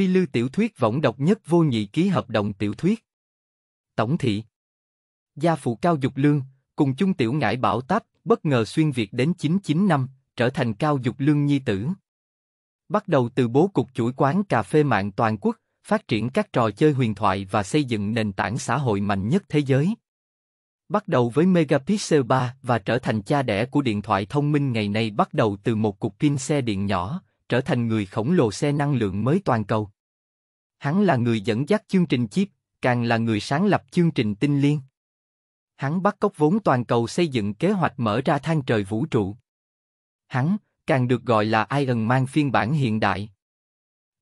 Phi lưu tiểu thuyết võng độc nhất vô nhị ký hợp đồng tiểu thuyết. Tổng thị. Gia phụ Cao Dục Lương, cùng chung tiểu ngải bảo táp, bất ngờ xuyên Việt đến 99 năm, trở thành Cao Dục Lương nhi tử. Bắt đầu từ bố cục chuỗi quán cà phê mạng toàn quốc, phát triển các trò chơi huyền thoại và xây dựng nền tảng xã hội mạnh nhất thế giới. Bắt đầu với Megapixel 3 và trở thành cha đẻ của điện thoại thông minh ngày nay bắt đầu từ một cục pin xe điện nhỏ, trở thành người khổng lồ xe năng lượng mới toàn cầu. Hắn là người dẫn dắt chương trình chip, càng là người sáng lập chương trình tinh liên. Hắn bắt cóc vốn toàn cầu xây dựng kế hoạch mở ra thang trời vũ trụ. Hắn, càng được gọi là Iron Man phiên bản hiện đại.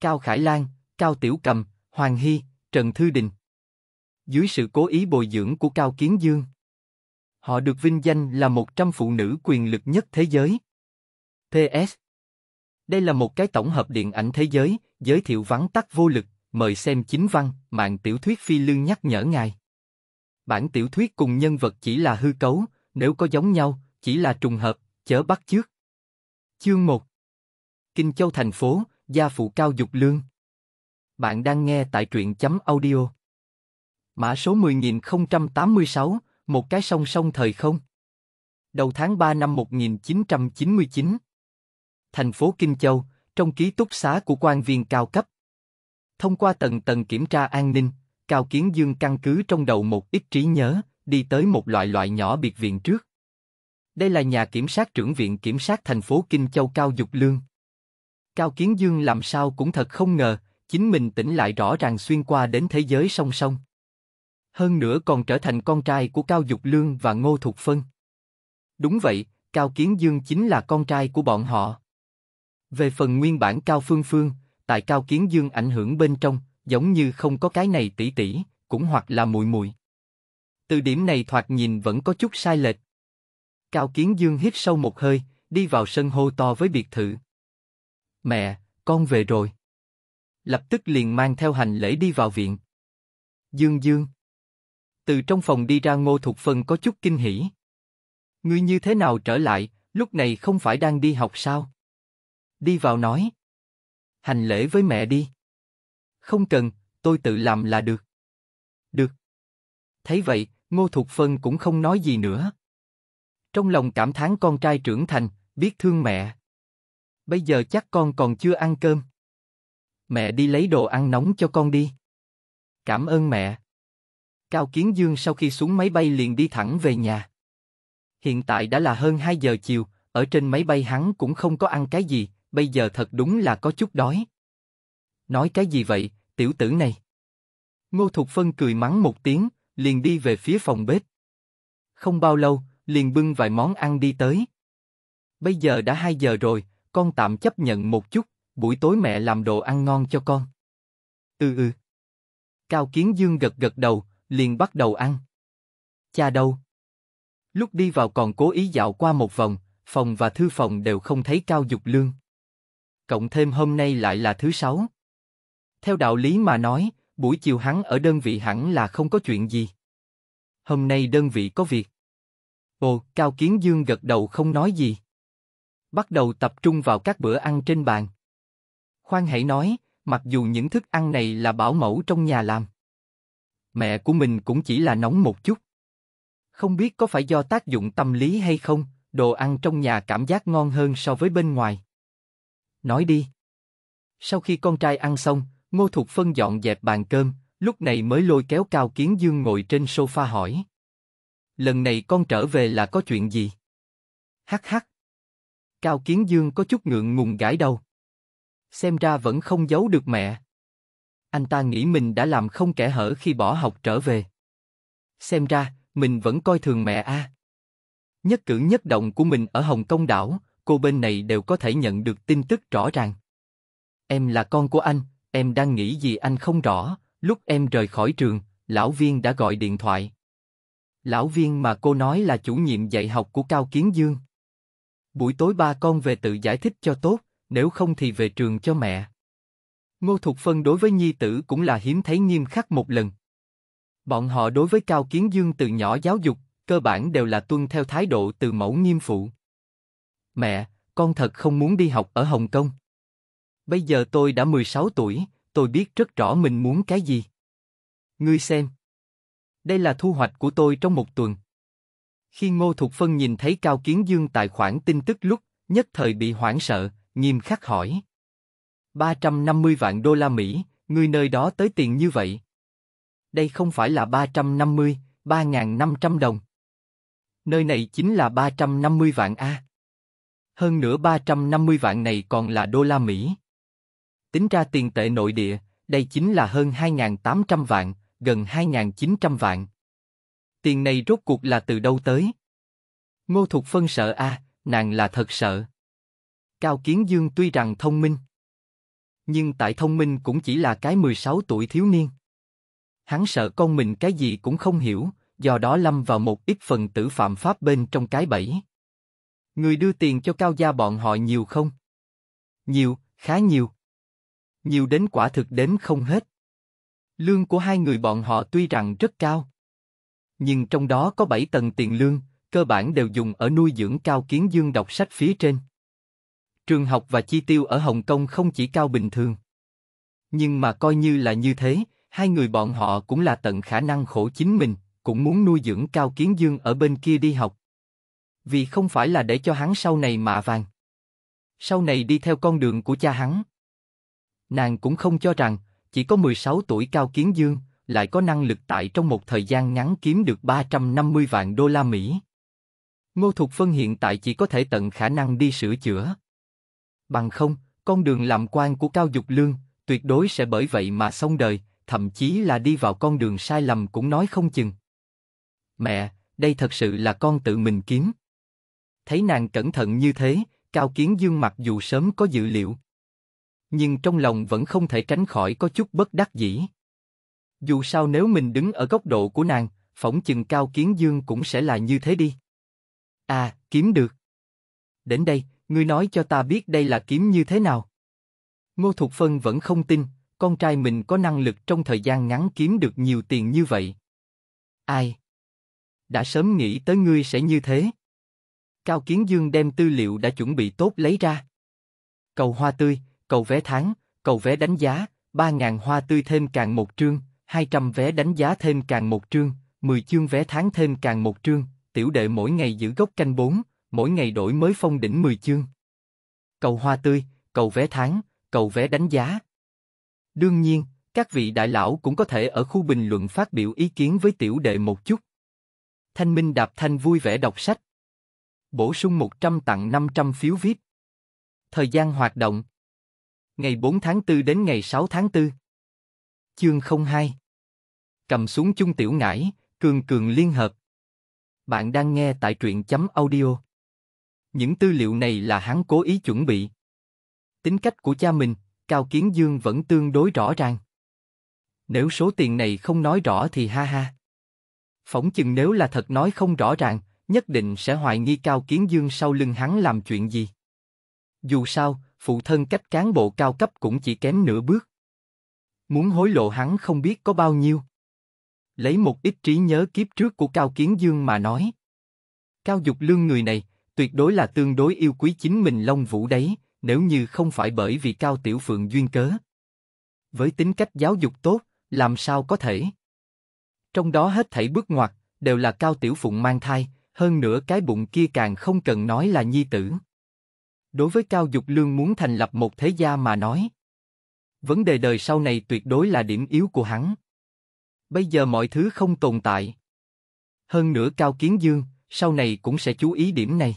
Cao Khải Lan, Cao Tiểu Cầm, Hoàng Hy, Trần Thư Đình. Dưới sự cố ý bồi dưỡng của Cao Kiến Dương. Họ được vinh danh là một trăm phụ nữ quyền lực nhất thế giới. PS. Đây là một cái tổng hợp điện ảnh thế giới, giới thiệu vắn tắt vô lực, mời xem chính văn, mạng tiểu thuyết phi lương nhắc nhở ngài. Bản tiểu thuyết cùng nhân vật chỉ là hư cấu, nếu có giống nhau, chỉ là trùng hợp, chớ bắt chước. Chương 1 Kinh Châu thành phố, gia phụ cao dục lương. Bạn đang nghe tại truyện chấm audio. Mã số 10086, một cái song song thời không. Đầu tháng 3 năm 1999. Thành phố Kinh Châu, trong ký túc xá của quan viên cao cấp. Thông qua tầng tầng kiểm tra an ninh, Cao Kiến Dương căn cứ trong đầu một ít trí nhớ, đi tới một loại loại nhỏ biệt viện trước. Đây là nhà kiểm sát trưởng viện kiểm sát thành phố Kinh Châu Cao Dục Lương. Cao Kiến Dương làm sao cũng thật không ngờ, chính mình tỉnh lại rõ ràng xuyên qua đến thế giới song song. Hơn nữa còn trở thành con trai của Cao Dục Lương và Ngô Thục Phân. Đúng vậy, Cao Kiến Dương chính là con trai của bọn họ. Về phần nguyên bản Cao Phương Phương, tại Cao Kiến Dương ảnh hưởng bên trong, giống như không có cái này tỷ tỷ, cũng hoặc là mùi mùi. Từ điểm này thoạt nhìn vẫn có chút sai lệch. Cao Kiến Dương hít sâu một hơi, đi vào sân hô to với biệt thự. Mẹ, con về rồi. Lập tức liền mang theo hành lễ đi vào viện. Dương Dương. Từ trong phòng đi ra Ngô Thục Phân có chút kinh hỉ. Ngươi như thế nào trở lại, lúc này không phải đang đi học sao? Đi vào nói. Hành lễ với mẹ đi. Không cần, tôi tự làm là được. Được. Thấy vậy, Ngô Thục Phân cũng không nói gì nữa. Trong lòng cảm thán con trai trưởng thành, biết thương mẹ. Bây giờ chắc con còn chưa ăn cơm. Mẹ đi lấy đồ ăn nóng cho con đi. Cảm ơn mẹ. Cao Kiến Dương sau khi xuống máy bay liền đi thẳng về nhà. Hiện tại đã là hơn 2 giờ chiều, ở trên máy bay hắn cũng không có ăn cái gì, bây giờ thật đúng là có chút đói. Nói cái gì vậy, tiểu tử này? Ngô Thục Phân cười mắng một tiếng, liền đi về phía phòng bếp. Không bao lâu, liền bưng vài món ăn đi tới. Bây giờ đã 2 giờ rồi, con tạm chấp nhận một chút, buổi tối mẹ làm đồ ăn ngon cho con. Ừ ừ. Cao Kiến Dương gật gật đầu, liền bắt đầu ăn. Cha đâu? Lúc đi vào còn cố ý dạo qua một vòng, phòng và thư phòng đều không thấy Cao Dục Lương. Cộng thêm hôm nay lại là thứ sáu. Theo đạo lý mà nói, buổi chiều hắn ở đơn vị hẳn là không có chuyện gì. Hôm nay đơn vị có việc. Ồ, Cao Kiến Dương gật đầu không nói gì. Bắt đầu tập trung vào các bữa ăn trên bàn. Khoan hãy nói, mặc dù những thức ăn này là bảo mẫu trong nhà làm. Mẹ của mình cũng chỉ là nóng một chút. Không biết có phải do tác dụng tâm lý hay không, đồ ăn trong nhà cảm giác ngon hơn so với bên ngoài. Nói đi. Sau khi con trai ăn xong, Ngô Thục Phân dọn dẹp bàn cơm, lúc này mới lôi kéo Cao Kiến Dương ngồi trên sofa hỏi. Lần này con trở về là có chuyện gì? Hắc hắc. Cao Kiến Dương có chút ngượng ngùng gãi đầu. Xem ra vẫn không giấu được mẹ. Anh ta nghĩ mình đã làm không kẻ hở khi bỏ học trở về. Xem ra, mình vẫn coi thường mẹ a. Nhất cử nhất động của mình ở Hồng Kông đảo, cô bên này đều có thể nhận được tin tức rõ ràng. Em là con của anh, em đang nghĩ gì anh không rõ. Lúc em rời khỏi trường, lão viên đã gọi điện thoại. Lão viên mà cô nói là chủ nhiệm dạy học của Cao Kiến Dương. Buổi tối ba con về tự giải thích cho tốt, nếu không thì về trường cho mẹ. Ngô Thục Phân đối với nhi tử cũng là hiếm thấy nghiêm khắc một lần. Bọn họ đối với Cao Kiến Dương từ nhỏ giáo dục, cơ bản đều là tuân theo thái độ từ mẫu nghiêm phụ. Mẹ, con thật không muốn đi học ở Hồng Kông. Bây giờ tôi đã 16 tuổi, tôi biết rất rõ mình muốn cái gì. Ngươi xem. Đây là thu hoạch của tôi trong một tuần. Khi Ngô Thục Phân nhìn thấy Cao Kiến Dương tài khoản tin tức lúc, nhất thời bị hoảng sợ, nghiêm khắc hỏi. 350 vạn đô la Mỹ, ngươi nơi đó tới tiền như vậy. Đây không phải là 350, 3.500 đồng. Nơi này chính là 350 vạn A. Hơn nữa 350 vạn này còn là đô la Mỹ. Tính ra tiền tệ nội địa, đây chính là hơn 2.800 vạn, gần 2.900 vạn. Tiền này rốt cuộc là từ đâu tới? Ngô Thục Phân sợ a, nàng là thật sợ. Cao Kiến Dương tuy rằng thông minh, nhưng tại thông minh cũng chỉ là cái 16 tuổi thiếu niên. Hắn sợ con mình cái gì cũng không hiểu, do đó lâm vào một ít phần tử phạm pháp bên trong cái bẫy. Người đưa tiền cho cao gia bọn họ nhiều không? Nhiều, khá nhiều. Nhiều đến quả thực đếm không hết. Lương của hai người bọn họ tuy rằng rất cao. Nhưng trong đó có 7 tầng tiền lương, cơ bản đều dùng ở nuôi dưỡng cao kiến dương đọc sách phía trên. Trường học và chi tiêu ở Hồng Kông không chỉ cao bình thường. Nhưng mà coi như là như thế, hai người bọn họ cũng là tận khả năng khổ chính mình, cũng muốn nuôi dưỡng Cao Kiến Dương ở bên kia đi học. Vì không phải là để cho hắn sau này mạ vàng. Sau này đi theo con đường của cha hắn. Nàng cũng không cho rằng, chỉ có 16 tuổi Cao Kiến Dương, lại có năng lực tại trong một thời gian ngắn kiếm được 350 vạn đô la Mỹ. Ngô Thục Phân hiện tại chỉ có thể tận khả năng đi sửa chữa. Bằng không, con đường làm quan của Cao Dục Lương, tuyệt đối sẽ bởi vậy mà xong đời, thậm chí là đi vào con đường sai lầm cũng nói không chừng. Mẹ, đây thật sự là con tự mình kiếm. Thấy nàng cẩn thận như thế, Cao Kiến Dương mặc dù sớm có dự liệu, nhưng trong lòng vẫn không thể tránh khỏi có chút bất đắc dĩ. Dù sao nếu mình đứng ở góc độ của nàng, phỏng chừng Cao Kiến Dương cũng sẽ là như thế đi. À, kiếm được. Đến đây, ngươi nói cho ta biết đây là kiếm như thế nào. Ngô Thục Phân vẫn không tin, con trai mình có năng lực trong thời gian ngắn kiếm được nhiều tiền như vậy. Ai? Đã sớm nghĩ tới ngươi sẽ như thế. Cao Kiến Dương đem tư liệu đã chuẩn bị tốt lấy ra. Cầu hoa tươi, cầu vé tháng, cầu vé đánh giá, 3.000 hoa tươi thêm càng một trương, 200 vé đánh giá thêm càng một trương, 10 chương vé tháng thêm càng một trương, tiểu đệ mỗi ngày giữ gốc canh 4, mỗi ngày đổi mới phong đỉnh 10 chương. Cầu hoa tươi, cầu vé tháng, cầu vé đánh giá. Đương nhiên, các vị đại lão cũng có thể ở khu bình luận phát biểu ý kiến với tiểu đệ một chút. Thanh Minh Đạp Thanh vui vẻ đọc sách. Bổ sung 100 tặng 500 phiếu VIP. Thời gian hoạt động. Ngày 4 tháng 4 đến ngày 6 tháng 4. Chương 02. Cầm súng chung tiểu ngải, cường cường liên hợp. Bạn đang nghe tại truyện chấm audio. Những tư liệu này là hắn cố ý chuẩn bị. Tính cách của cha mình, Cao Kiến Dương vẫn tương đối rõ ràng. Nếu số tiền này không nói rõ thì ha ha. Phỏng chừng nếu là thật nói không rõ ràng, nhất định sẽ hoài nghi Cao Kiến Dương sau lưng hắn làm chuyện gì. Dù sao, phụ thân cách cán bộ cao cấp cũng chỉ kém nửa bước. Muốn hối lộ hắn không biết có bao nhiêu. Lấy một ít trí nhớ kiếp trước của Cao Kiến Dương mà nói. Cao Dục Lương người này, tuyệt đối là tương đối yêu quý chính mình Long Vũ đấy, nếu như không phải bởi vì Cao Tiểu Phượng duyên cớ. Với tính cách giáo dục tốt, làm sao có thể? Trong đó hết thảy bước ngoặt, đều là Cao Tiểu Phụng mang thai, hơn nữa cái bụng kia càng không cần nói là nhi tử. Đối với Cao Dục Lương muốn thành lập một thế gia mà nói. Vấn đề đời sau này tuyệt đối là điểm yếu của hắn. Bây giờ mọi thứ không tồn tại. Hơn nữa Cao Kiến Dương, sau này cũng sẽ chú ý điểm này.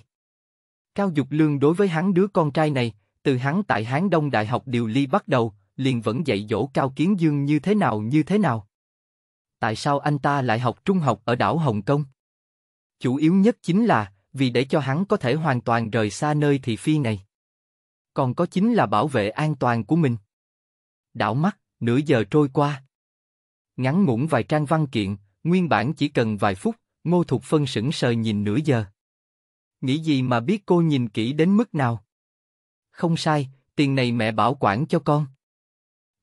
Cao Dục Lương đối với hắn đứa con trai này, từ hắn tại Hán Đông Đại học Điều Ly bắt đầu, liền vẫn dạy dỗ Cao Kiến Dương như thế nào như thế nào. Tại sao anh ta lại học trung học ở đảo Hồng Kông? Chủ yếu nhất chính là vì để cho hắn có thể hoàn toàn rời xa nơi thị phi này. Còn có chính là bảo vệ an toàn của mình. Đảo mắt, nửa giờ trôi qua. Ngắn ngủn vài trang văn kiện, nguyên bản chỉ cần vài phút, Ngô Thục Phân sững sờ nhìn nửa giờ. Nghĩ gì mà biết cô nhìn kỹ đến mức nào? Không sai, tiền này mẹ bảo quản cho con.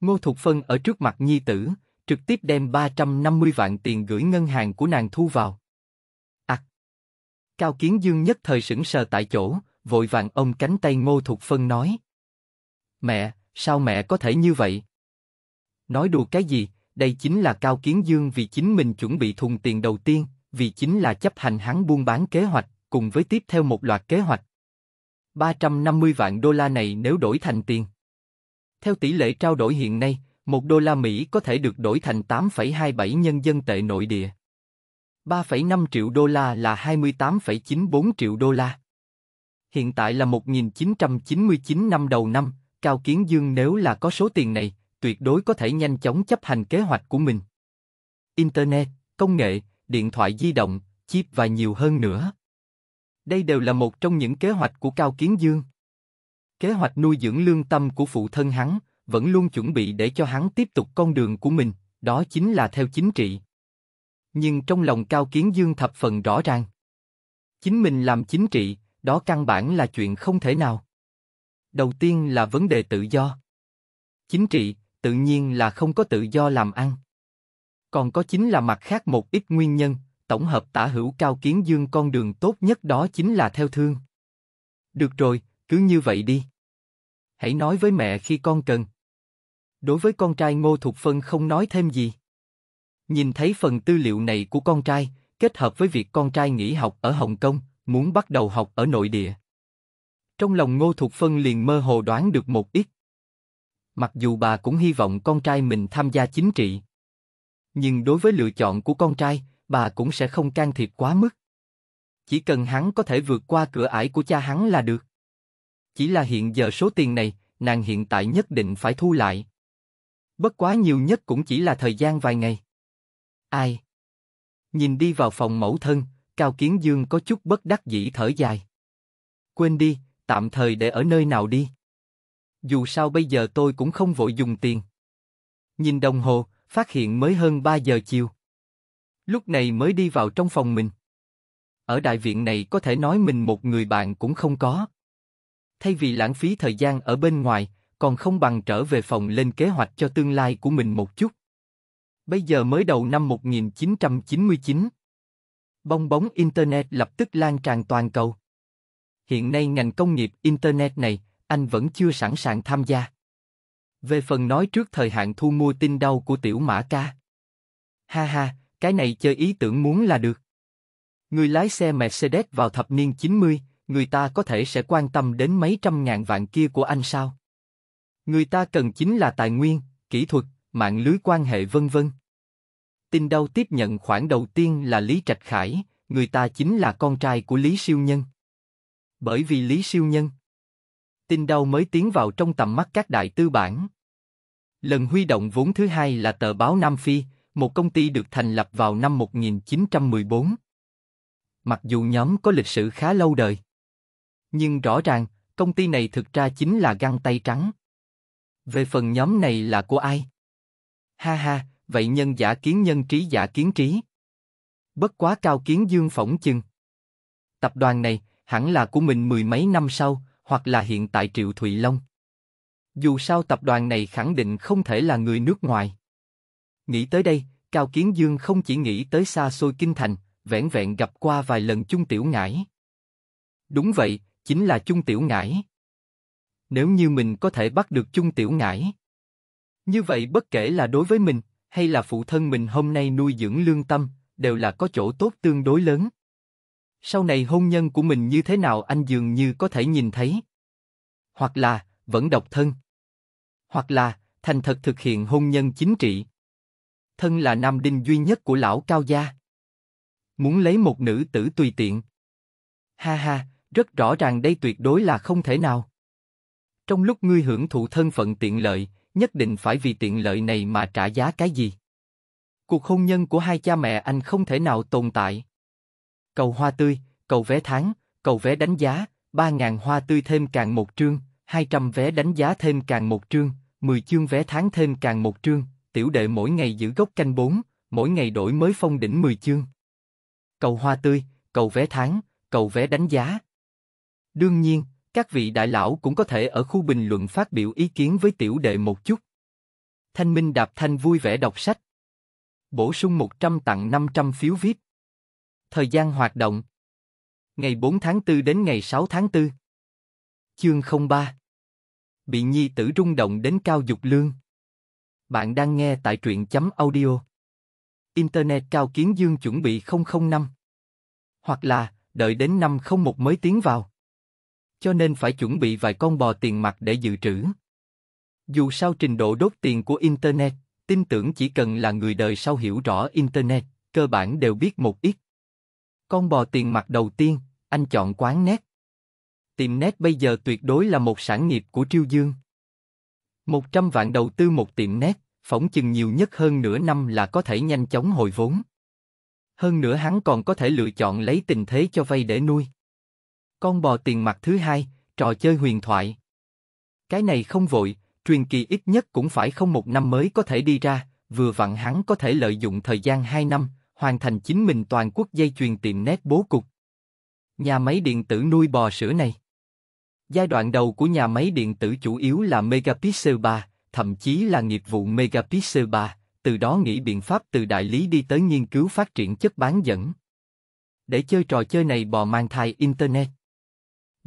Ngô Thục Phân ở trước mặt nhi tử, trực tiếp đem 350 vạn tiền gửi ngân hàng của nàng thu vào. Cao Kiến Dương nhất thời sững sờ tại chỗ, vội vàng ôm cánh tay Ngô Thục Phân nói. Mẹ, sao mẹ có thể như vậy? Nói đùa cái gì, đây chính là Cao Kiến Dương vì chính mình chuẩn bị thùng tiền đầu tiên, vì chính là chấp hành hắn buôn bán kế hoạch, cùng với tiếp theo một loạt kế hoạch. 350 vạn đô la này nếu đổi thành tiền. Theo tỷ lệ trao đổi hiện nay, một đô la Mỹ có thể được đổi thành 8,27 nhân dân tệ nội địa. 3,5 triệu đô la là 28,94 triệu đô la. Hiện tại là 1999 năm đầu năm, Cao Kiến Dương nếu là có số tiền này, tuyệt đối có thể nhanh chóng chấp hành kế hoạch của mình. Internet, công nghệ, điện thoại di động, chip và nhiều hơn nữa. Đây đều là một trong những kế hoạch của Cao Kiến Dương. Kế hoạch nuôi dưỡng lương tâm của phụ thân hắn, vẫn luôn chuẩn bị để cho hắn tiếp tục con đường của mình, đó chính là theo chính trị. Nhưng trong lòng Cao Kiến Dương thập phần rõ ràng. Chính mình làm chính trị, đó căn bản là chuyện không thể nào. Đầu tiên là vấn đề tự do. Chính trị, tự nhiên là không có tự do làm ăn. Còn có chính là mặt khác một ít nguyên nhân, tổng hợp tả hữu Cao Kiến Dương con đường tốt nhất đó chính là theo thương. Được rồi, cứ như vậy đi. Hãy nói với mẹ khi con cần. Đối với con trai Ngô Thục Phân không nói thêm gì. Nhìn thấy phần tư liệu này của con trai, kết hợp với việc con trai nghỉ học ở Hồng Kông, muốn bắt đầu học ở nội địa. Trong lòng Ngô Thục Phân liền mơ hồ đoán được một ít. Mặc dù bà cũng hy vọng con trai mình tham gia chính trị. Nhưng đối với lựa chọn của con trai, bà cũng sẽ không can thiệp quá mức. Chỉ cần hắn có thể vượt qua cửa ải của cha hắn là được. Chỉ là hiện giờ số tiền này, nàng hiện tại nhất định phải thu lại. Bất quá nhiều nhất cũng chỉ là thời gian vài ngày. Ai? Nhìn đi vào phòng mẫu thân, Cao Kiến Dương có chút bất đắc dĩ thở dài. Quên đi, tạm thời để ở nơi nào đi. Dù sao bây giờ tôi cũng không vội dùng tiền. Nhìn đồng hồ, phát hiện mới hơn 3 giờ chiều. Lúc này mới đi vào trong phòng mình. Ở đại viện này có thể nói mình một người bạn cũng không có. Thay vì lãng phí thời gian ở bên ngoài, còn không bằng trở về phòng lên kế hoạch cho tương lai của mình một chút. Bây giờ mới đầu năm 1999. Bong bóng Internet lập tức lan tràn toàn cầu. Hiện nay ngành công nghiệp Internet này, anh vẫn chưa sẵn sàng tham gia. Về phần nói trước thời hạn thu mua tin đau của tiểu mã ca. Ha ha, cái này chơi ý tưởng muốn là được. Người lái xe Mercedes vào thập niên 90, người ta có thể sẽ quan tâm đến mấy trăm ngàn vạn kia của anh sao? Người ta cần chính là tài nguyên, kỹ thuật, mạng lưới quan hệ vân vân. Tin đau tiếp nhận khoản đầu tiên là Lý Trạch Khải, người ta chính là con trai của Lý Siêu Nhân. Bởi vì Lý Siêu Nhân, tin đau mới tiến vào trong tầm mắt các đại tư bản. Lần huy động vốn thứ hai là tờ báo Nam Phi, một công ty được thành lập vào năm 1914. Mặc dù nhóm có lịch sử khá lâu đời, nhưng rõ ràng, công ty này thực ra chính là găng tay trắng. Về phần nhóm này là của ai? Ha ha, vậy nhân giả kiến nhân trí giả kiến trí. Bất quá cao kiến dương phỏng chừng. Tập đoàn này, hẳn là của mình mười mấy năm sau, hoặc là hiện tại Triệu Thụy Long. Dù sao tập đoàn này khẳng định không thể là người nước ngoài. Nghĩ tới đây, Cao Kiến Dương không chỉ nghĩ tới xa xôi kinh thành, vẻn vẹn gặp qua vài lần Chung Tiểu Ngải. Đúng vậy, chính là Chung Tiểu Ngải. Nếu như mình có thể bắt được Chung Tiểu Ngải. Như vậy bất kể là đối với mình, hay là phụ thân mình hôm nay nuôi dưỡng lương tâm, đều là có chỗ tốt tương đối lớn. Sau này hôn nhân của mình như thế nào anh dường như có thể nhìn thấy. Hoặc là, vẫn độc thân. Hoặc là, thành thật thực hiện hôn nhân chính trị. Thân là nam đinh duy nhất của lão cao gia. Muốn lấy một nữ tử tùy tiện. Ha ha, rất rõ ràng đây tuyệt đối là không thể nào. Trong lúc ngươi hưởng thụ thân phận tiện lợi, nhất định phải vì tiện lợi này mà trả giá cái gì? Cuộc hôn nhân của hai cha mẹ anh không thể nào tồn tại. Cầu hoa tươi, cầu vé tháng, cầu vé đánh giá, ba ngàn hoa tươi thêm càng một trương, hai trăm vé đánh giá thêm càng một trương, mười chương vé tháng thêm càng một trương, tiểu đệ mỗi ngày giữ gốc canh bốn, mỗi ngày đổi mới phong đỉnh mười chương. Cầu hoa tươi, cầu vé tháng, cầu vé đánh giá. Đương nhiên, các vị đại lão cũng có thể ở khu bình luận phát biểu ý kiến với tiểu đệ một chút. Thanh Minh Đạp Thanh vui vẻ đọc sách. Bổ sung 100 tặng 500 phiếu VIP. Thời gian hoạt động. Ngày 4 tháng 4 đến ngày 6 tháng 4. Chương 03. Bị nhi tử rung động đến cao dục lương. Bạn đang nghe tại truyện chấm audio. Internet Cao Kiến Dương chuẩn bị 005. Hoặc là, đợi đến năm 01 mới tiến vào. Cho nên phải chuẩn bị vài con bò tiền mặt để dự trữ. Dù sao trình độ đốt tiền của Internet, tin tưởng chỉ cần là người đời sau hiểu rõ Internet, cơ bản đều biết một ít. Con bò tiền mặt đầu tiên, anh chọn quán nét. Tiệm nét bây giờ tuyệt đối là một sản nghiệp của Triêu Dương. 100 vạn đầu tư một tiệm nét, phỏng chừng nhiều nhất hơn nửa năm là có thể nhanh chóng hồi vốn. Hơn nữa hắn còn có thể lựa chọn lấy tình thế cho vay để nuôi. Con bò tiền mặt thứ hai, trò chơi huyền thoại. Cái này không vội, truyền kỳ ít nhất cũng phải không một năm mới có thể đi ra, vừa vặn hắn có thể lợi dụng thời gian 2 năm, hoàn thành chính mình toàn quốc dây chuyền tiệm nét bố cục. Nhà máy điện tử nuôi bò sữa này. Giai đoạn đầu của nhà máy điện tử chủ yếu là Megapixel 3, thậm chí là nghiệp vụ Megapixel 3, từ đó nghĩ biện pháp từ đại lý đi tới nghiên cứu phát triển chất bán dẫn. Để chơi trò chơi này bò mang thai Internet.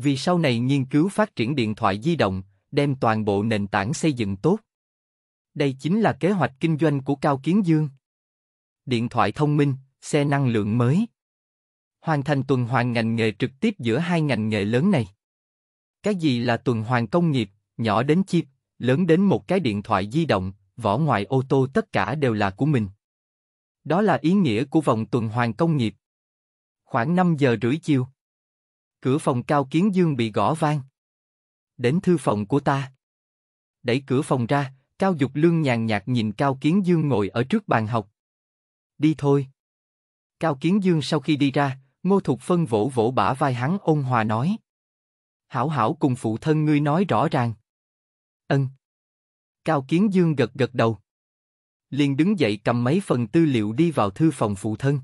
Vì sau này nghiên cứu phát triển điện thoại di động, đem toàn bộ nền tảng xây dựng tốt. Đây chính là kế hoạch kinh doanh của Cao Kiến Dương. Điện thoại thông minh, xe năng lượng mới. Hoàn thành tuần hoàn ngành nghề trực tiếp giữa hai ngành nghề lớn này. Cái gì là tuần hoàn công nghiệp, nhỏ đến chip, lớn đến một cái điện thoại di động, vỏ ngoài ô tô tất cả đều là của mình. Đó là ý nghĩa của vòng tuần hoàn công nghiệp. Khoảng 5 giờ rưỡi chiều. Cửa phòng Cao Kiến Dương bị gõ vang. Đến thư phòng của ta. Đẩy cửa phòng ra, Cao Dục Lương nhàn nhạt nhìn Cao Kiến Dương ngồi ở trước bàn học. Đi thôi. Cao Kiến Dương sau khi đi ra, Ngô Thục Phân vỗ vỗ bả vai hắn ôn hòa nói. Hảo hảo cùng phụ thân ngươi nói rõ ràng. Ân. Cao Kiến Dương gật gật đầu. liền đứng dậy cầm mấy phần tư liệu đi vào thư phòng phụ thân.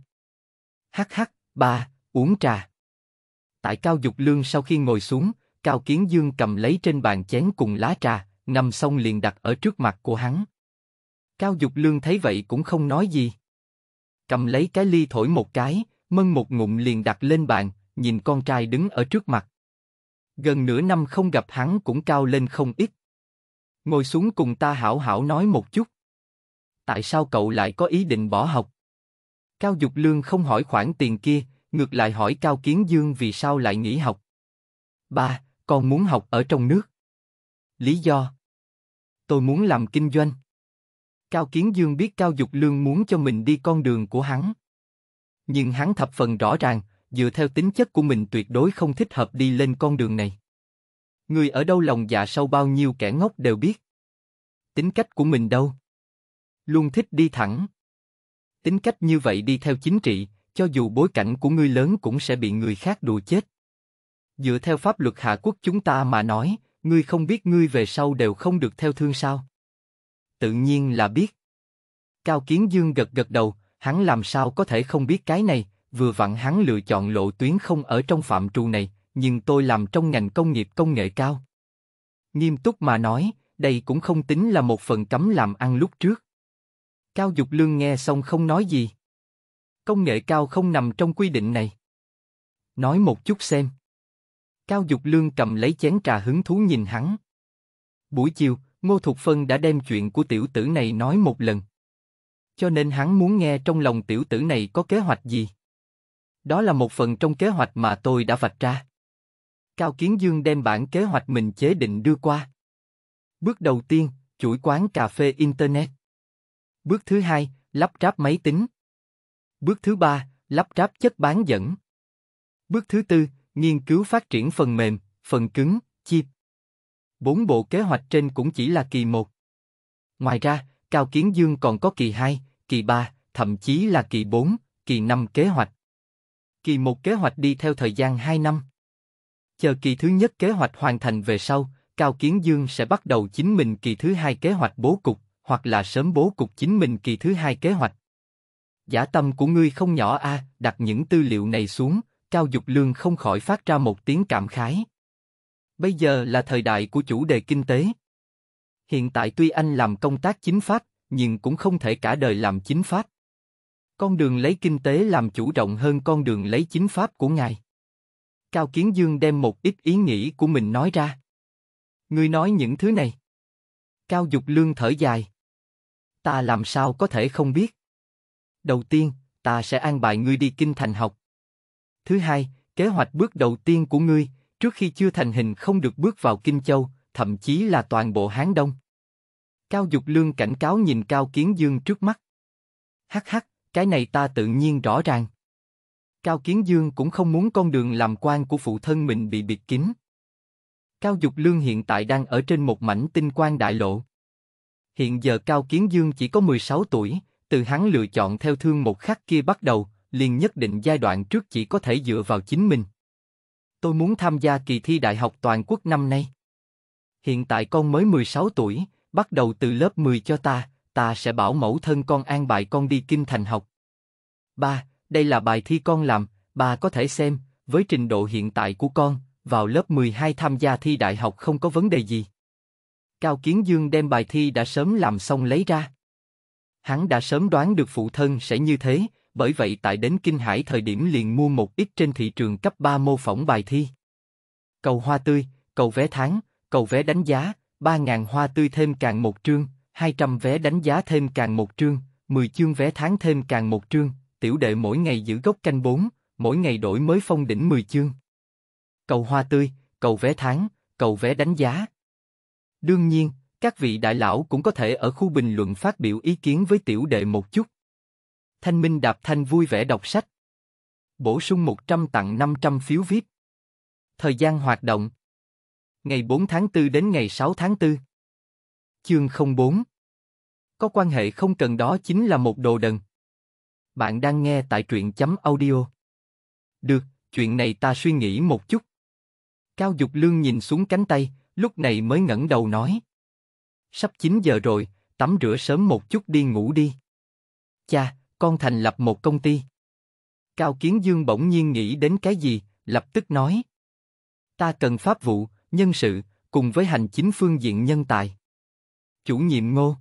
Hắc hắc, ba, uống trà. Tại Cao Dục Lương sau khi ngồi xuống, Cao Kiến Dương cầm lấy trên bàn chén cùng lá trà, ngâm xong liền đặt ở trước mặt của hắn. Cao Dục Lương thấy vậy cũng không nói gì. Cầm lấy cái ly thổi một cái, mân một ngụm liền đặt lên bàn, nhìn con trai đứng ở trước mặt. Gần nửa năm không gặp hắn cũng cao lên không ít. Ngồi xuống cùng ta hảo hảo nói một chút. Tại sao cậu lại có ý định bỏ học? Cao Dục Lương không hỏi khoản tiền kia, ngược lại hỏi Cao Kiến Dương vì sao lại nghỉ học. Ba, con muốn học ở trong nước. Lý do? Tôi muốn làm kinh doanh. Cao Kiến Dương biết Cao Dục Lương muốn cho mình đi con đường của hắn. Nhưng hắn thập phần rõ ràng, dựa theo tính chất của mình tuyệt đối không thích hợp đi lên con đường này. Người ở đâu lòng dạ sâu bao nhiêu kẻ ngốc đều biết. Tính cách của mình đâu? Luôn thích đi thẳng. Tính cách như vậy đi theo chính trị, cho dù bối cảnh của ngươi lớn cũng sẽ bị người khác đùa chết. Dựa theo pháp luật hạ quốc chúng ta mà nói, ngươi không biết ngươi về sau đều không được theo thương sao? Tự nhiên là biết. Cao Kiến Dương gật gật đầu, hắn làm sao có thể không biết cái này, vừa vặn hắn lựa chọn lộ tuyến không ở trong phạm trù này, nhưng tôi làm trong ngành công nghiệp công nghệ cao. Nghiêm túc mà nói, đây cũng không tính là một phần cấm làm ăn lúc trước. Cao Dục Lương nghe xong không nói gì. Công nghệ cao không nằm trong quy định này. Nói một chút xem. Cao Dục Lương cầm lấy chén trà hứng thú nhìn hắn. Buổi chiều, Ngô Thục Phân đã đem chuyện của tiểu tử này nói một lần. Cho nên hắn muốn nghe trong lòng tiểu tử này có kế hoạch gì. Đó là một phần trong kế hoạch mà tôi đã vạch ra. Cao Kiến Dương đem bản kế hoạch mình chế định đưa qua. Bước đầu tiên, chuỗi quán cà phê Internet. Bước thứ hai, lắp ráp máy tính. Bước thứ ba, lắp ráp chất bán dẫn. Bước thứ tư, nghiên cứu phát triển phần mềm, phần cứng, chip. Bốn bộ kế hoạch trên cũng chỉ là kỳ một. Ngoài ra, Cao Kiến Dương còn có kỳ 2, kỳ 3, thậm chí là kỳ 4, kỳ 5 kế hoạch. Kỳ một kế hoạch đi theo thời gian 2 năm. Chờ kỳ thứ nhất kế hoạch hoàn thành về sau, Cao Kiến Dương sẽ bắt đầu chính mình kỳ thứ hai kế hoạch bố cục, hoặc là sớm bố cục chính mình kỳ thứ hai kế hoạch. Giả tâm của ngươi không nhỏ a, đặt những tư liệu này xuống, Cao Dục Lương không khỏi phát ra một tiếng cảm khái. Bây giờ là thời đại của chủ đề kinh tế. Hiện tại tuy anh làm công tác chính pháp, nhưng cũng không thể cả đời làm chính pháp. Con đường lấy kinh tế làm chủ động hơn con đường lấy chính pháp của ngài. Cao Kiến Dương đem một ít ý nghĩ của mình nói ra. Ngươi nói những thứ này. Cao Dục Lương thở dài. Ta làm sao có thể không biết? Đầu tiên, ta sẽ an bài ngươi đi kinh thành học. Thứ hai, kế hoạch bước đầu tiên của ngươi, trước khi chưa thành hình không được bước vào Kinh Châu, thậm chí là toàn bộ Hán Đông. Cao Dục Lương cảnh cáo nhìn Cao Kiến Dương trước mắt. Hắc hắc, cái này ta tự nhiên rõ ràng. Cao Kiến Dương cũng không muốn con đường làm quan của phụ thân mình bị biệt kín. Cao Dục Lương hiện tại đang ở trên một mảnh tinh quang đại lộ. Hiện giờ Cao Kiến Dương chỉ có 16 tuổi, từ hắn lựa chọn theo thương một khắc kia bắt đầu, liền nhất định giai đoạn trước chỉ có thể dựa vào chính mình. Tôi muốn tham gia kỳ thi đại học toàn quốc năm nay. Hiện tại con mới 16 tuổi, bắt đầu từ lớp 10 cho ta, ta sẽ bảo mẫu thân con an bài con đi kinh thành học. Ba, đây là bài thi con làm, bà có thể xem, với trình độ hiện tại của con, vào lớp 12 tham gia thi đại học không có vấn đề gì. Cao Kiến Dương đem bài thi đã sớm làm xong lấy ra. Hắn đã sớm đoán được phụ thân sẽ như thế, bởi vậy tại đến Kinh Hải thời điểm liền mua một ít trên thị trường cấp 3 mô phỏng bài thi. Cầu hoa tươi, cầu vé tháng, cầu vé đánh giá, 3.000 hoa tươi thêm càng một trương, 200 vé đánh giá thêm càng một trương, 10 chương vé tháng thêm càng một trương, tiểu đệ mỗi ngày giữ gốc canh 4, mỗi ngày đổi mới phong đỉnh 10 chương. Cầu hoa tươi, cầu vé tháng, cầu vé đánh giá. Đương nhiên, các vị đại lão cũng có thể ở khu bình luận phát biểu ý kiến với tiểu đệ một chút. Thanh Minh Đạp Thanh vui vẻ đọc sách. Bổ sung 100 tặng 500 phiếu VIP. Thời gian hoạt động. Ngày 4 tháng 4 đến ngày 6 tháng 4. Chương 04. Có quan hệ không cần đó chính là một đồ đần. Bạn đang nghe tại truyện chấm audio. Được, chuyện này ta suy nghĩ một chút. Cao Dục Lương nhìn xuống cánh tay, lúc này mới ngẩng đầu nói. Sắp 9 giờ rồi, tắm rửa sớm một chút đi ngủ đi. Cha, con thành lập một công ty. Cao Kiến Dương bỗng nhiên nghĩ đến cái gì, lập tức nói. Ta cần pháp vụ, nhân sự, cùng với hành chính phương diện nhân tài. Chủ nhiệm ngô.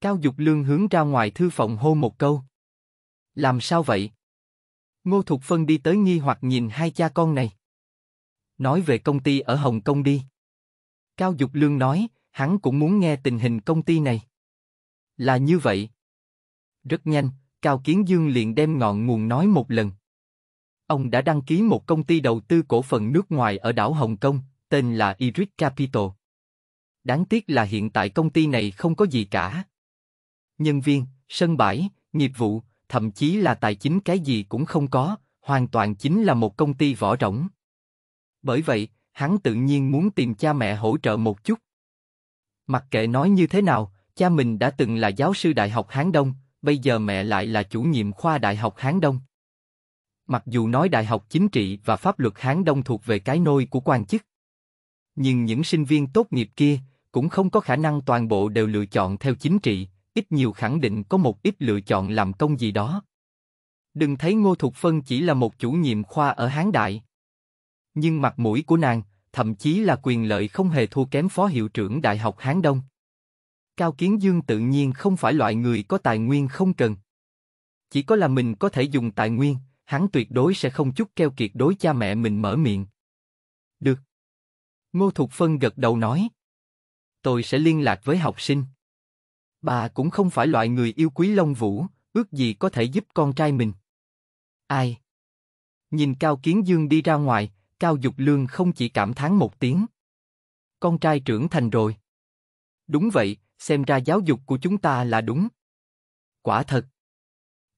Cao Dục Lương hướng ra ngoài thư phòng hô một câu. Làm sao vậy? Ngô Thục Phân đi tới nghi hoặc nhìn hai cha con này. Nói về công ty ở Hồng Kông đi. Cao Dục Lương nói, hắn cũng muốn nghe tình hình công ty này. Là như vậy. Rất nhanh, Cao Kiến Dương liền đem ngọn nguồn nói một lần. Ông đã đăng ký một công ty đầu tư cổ phần nước ngoài ở đảo Hồng Kông, tên là Iris Capital. Đáng tiếc là hiện tại công ty này không có gì cả. Nhân viên, sân bãi, nghiệp vụ, thậm chí là tài chính cái gì cũng không có, hoàn toàn chính là một công ty vỏ rỗng. Bởi vậy, hắn tự nhiên muốn tìm cha mẹ hỗ trợ một chút. Mặc kệ nói như thế nào, cha mình đã từng là giáo sư đại học Hán Đông, bây giờ mẹ lại là chủ nhiệm khoa đại học Hán Đông. Mặc dù nói đại học chính trị và pháp luật Hán Đông thuộc về cái nôi của quan chức, nhưng những sinh viên tốt nghiệp kia cũng không có khả năng toàn bộ đều lựa chọn theo chính trị, ít nhiều khẳng định có một ít lựa chọn làm công gì đó. Đừng thấy Ngô Thục Phân chỉ là một chủ nhiệm khoa ở Hán Đại. Nhưng mặt mũi của nàng, thậm chí là quyền lợi không hề thua kém phó hiệu trưởng Đại học Hán Đông. Cao Kiến Dương tự nhiên không phải loại người có tài nguyên không cần. Chỉ có là mình có thể dùng tài nguyên, hắn tuyệt đối sẽ không chút keo kiệt đối cha mẹ mình mở miệng. Được. Ngô Thục Phân gật đầu nói. Tôi sẽ liên lạc với học sinh. Bà cũng không phải loại người yêu quý long vũ, ước gì có thể giúp con trai mình. Ai? Nhìn Cao Kiến Dương đi ra ngoài, Cao Dục Lương không chỉ cảm thán một tiếng. Con trai trưởng thành rồi. Đúng vậy, xem ra giáo dục của chúng ta là đúng. Quả thật.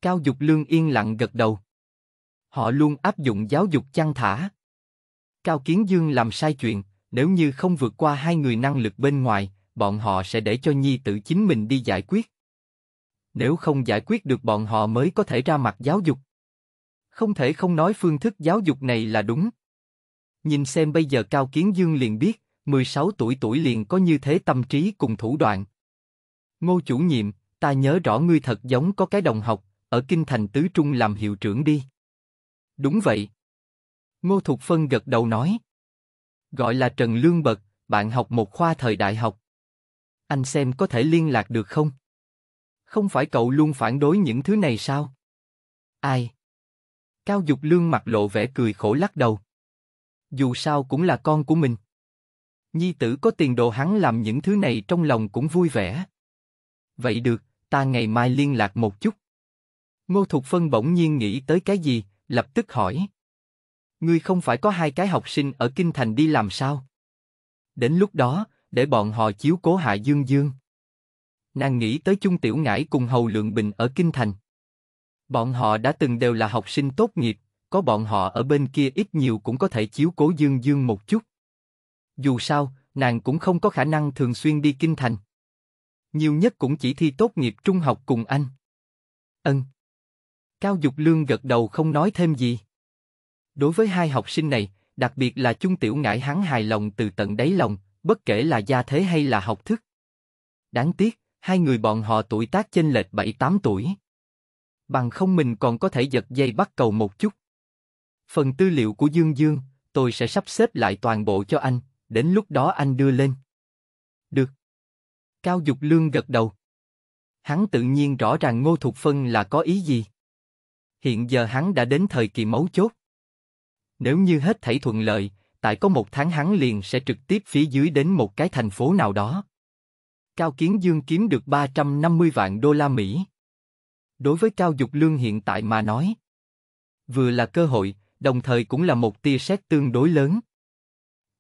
Cao Dục Lương yên lặng gật đầu. Họ luôn áp dụng giáo dục chăn thả. Cao Kiến Dương làm sai chuyện, nếu như không vượt qua hai người năng lực bên ngoài, bọn họ sẽ để cho nhi tự chính mình đi giải quyết. Nếu không giải quyết được bọn họ mới có thể ra mặt giáo dục. Không thể không nói phương thức giáo dục này là đúng. Nhìn xem bây giờ Cao Kiến Dương liền biết, 16 tuổi tuổi liền có như thế tâm trí cùng thủ đoạn. Ngô chủ nhiệm, ta nhớ rõ ngươi thật giống có cái đồng học, ở Kinh Thành Tứ Trung làm hiệu trưởng đi. Đúng vậy. Ngô Thục Phân gật đầu nói. Gọi là Trần Lương Bật, bạn học một khoa thời đại học. Anh xem có thể liên lạc được không? Không phải cậu luôn phản đối những thứ này sao? Ai? Cao Dục Lương mặt lộ vẻ cười khổ lắc đầu. Dù sao cũng là con của mình. Nhi tử có tiền đồ hắn làm những thứ này trong lòng cũng vui vẻ. Vậy được, ta ngày mai liên lạc một chút. Ngô Thục Phân bỗng nhiên nghĩ tới cái gì, lập tức hỏi. Ngươi không phải có hai cái học sinh ở Kinh Thành đi làm sao? Đến lúc đó, để bọn họ chiếu cố Hạ Dương Dương. Nàng nghĩ tới Chung Tiểu Ngải cùng Hầu Lượng Bình ở Kinh Thành. Bọn họ đã từng đều là học sinh tốt nghiệp, có bọn họ ở bên kia ít nhiều cũng có thể chiếu cố Dương Dương một chút. Dù sao, nàng cũng không có khả năng thường xuyên đi Kinh Thành. Nhiều nhất cũng chỉ thi tốt nghiệp trung học cùng anh. Ân. Cao Dục Lương gật đầu không nói thêm gì. Đối với hai học sinh này, đặc biệt là Chung Tiểu Ngải hắn hài lòng từ tận đáy lòng, bất kể là gia thế hay là học thức. Đáng tiếc, hai người bọn họ tuổi tác chênh lệch 7-8 tuổi. Bằng không mình còn có thể giật dây bắt cầu một chút. Phần tư liệu của Dương Dương, tôi sẽ sắp xếp lại toàn bộ cho anh, đến lúc đó anh đưa lên. Được. Cao Dục Lương gật đầu. Hắn tự nhiên rõ ràng Ngô Thục Phân là có ý gì. Hiện giờ hắn đã đến thời kỳ mấu chốt. Nếu như hết thảy thuận lợi, tại có một tháng hắn liền sẽ trực tiếp phía dưới đến một cái thành phố nào đó. Cao Kiến Dương kiếm được 350 vạn đô la Mỹ. Đối với Cao Dục Lương hiện tại mà nói, vừa là cơ hội, đồng thời cũng là một tia sét tương đối lớn.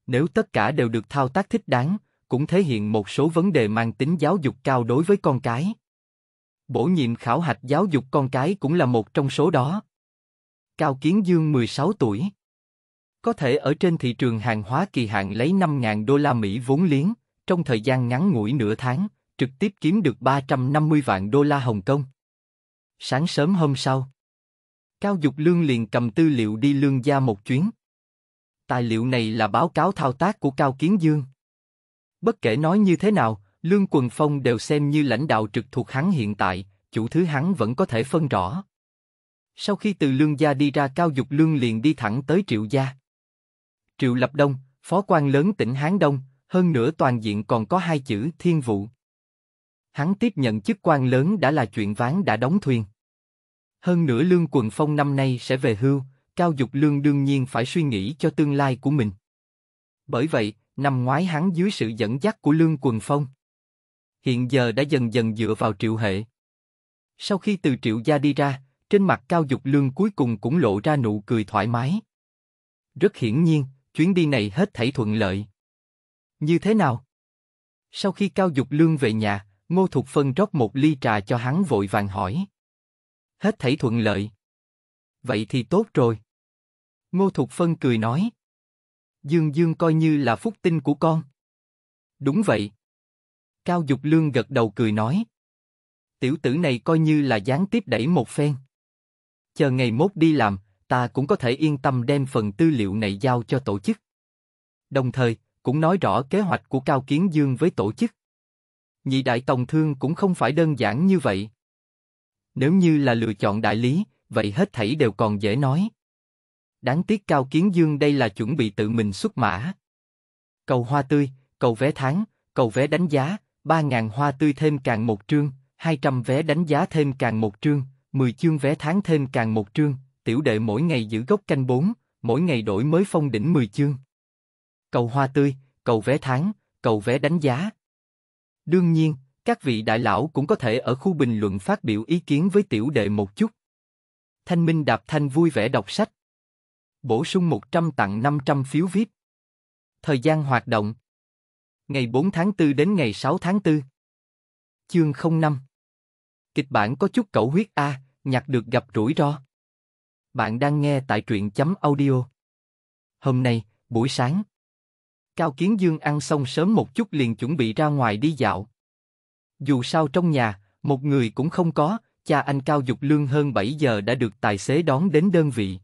Nếu tất cả đều được thao tác thích đáng, cũng thể hiện một số vấn đề mang tính giáo dục cao đối với con cái. Bổ nhiệm khảo hạch giáo dục con cái cũng là một trong số đó. Cao Kiến Dương 16 tuổi. Có thể ở trên thị trường hàng hóa kỳ hạn lấy 5.000 đô la Mỹ vốn liếng, trong thời gian ngắn ngủi nửa tháng, trực tiếp kiếm được 350 vạn đô la Hồng Kông. Sáng sớm hôm sau, Cao Dục Lương liền cầm tư liệu đi lương gia một chuyến. Tài liệu này là báo cáo thao tác của Cao Kiến Dương. Bất kể nói như thế nào, Lương Quần Phong đều xem như lãnh đạo trực thuộc hắn hiện tại, chủ thứ hắn vẫn có thể phân rõ. Sau khi từ Lương gia đi ra Cao Dục Lương liền đi thẳng tới Triệu gia. Triệu Lập Đông, phó quan lớn tỉnh Hán Đông, hơn nữa toàn diện còn có hai chữ Thiên Vụ. Hắn tiếp nhận chức quan lớn đã là chuyện ván đã đóng thuyền. Hơn nữa Lương Quần Phong năm nay sẽ về hưu, Cao Dục Lương đương nhiên phải suy nghĩ cho tương lai của mình. Bởi vậy, năm ngoái hắn dưới sự dẫn dắt của Lương Quần Phong, hiện giờ đã dần dần dựa vào Triệu Hệ. Sau khi từ Triệu gia đi ra, trên mặt Cao Dục Lương cuối cùng cũng lộ ra nụ cười thoải mái. Rất hiển nhiên, chuyến đi này hết thảy thuận lợi. Như thế nào? Sau khi Cao Dục Lương về nhà, Ngô Thục Phân rót một ly trà cho hắn vội vàng hỏi. Hết thảy thuận lợi. Vậy thì tốt rồi. Ngô Thục Phân cười nói. Dương Dương coi như là phúc tinh của con. Đúng vậy. Cao Dục Lương gật đầu cười nói. Tiểu tử này coi như là gián tiếp đẩy một phen. Chờ ngày mốt đi làm, ta cũng có thể yên tâm đem phần tư liệu này giao cho tổ chức. Đồng thời, cũng nói rõ kế hoạch của Cao Kiến Dương với tổ chức. Nhị đại tổng thương cũng không phải đơn giản như vậy. Nếu như là lựa chọn đại lý, vậy hết thảy đều còn dễ nói. Đáng tiếc Cao Kiến Dương đây là chuẩn bị tự mình xuất mã. Cầu hoa tươi, cầu vé tháng, cầu vé đánh giá, 3.000 hoa tươi thêm càng một trương, 200 vé đánh giá thêm càng một trương, 10 chương vé tháng thêm càng một trương, tiểu đệ mỗi ngày giữ gốc canh 4, mỗi ngày đổi mới phong đỉnh 10 chương. Cầu hoa tươi, cầu vé tháng, cầu vé đánh giá. Đương nhiên, các vị đại lão cũng có thể ở khu bình luận phát biểu ý kiến với tiểu đệ một chút. Thanh Minh Đạp Thanh vui vẻ đọc sách. Bổ sung 100 tặng 500 phiếu VIP. Thời gian hoạt động. Ngày 4 tháng 4 đến ngày 6 tháng 4. Chương 05. Kịch bản có chút cẩu huyết A, nhặt được gặp rủi ro. Bạn đang nghe tại truyện chấm audio. Hôm nay, buổi sáng. Cao Kiến Dương ăn xong sớm một chút liền chuẩn bị ra ngoài đi dạo. Dù sao trong nhà, một người cũng không có, cha anh Cao Dục Lương hơn 7 giờ đã được tài xế đón đến đơn vị.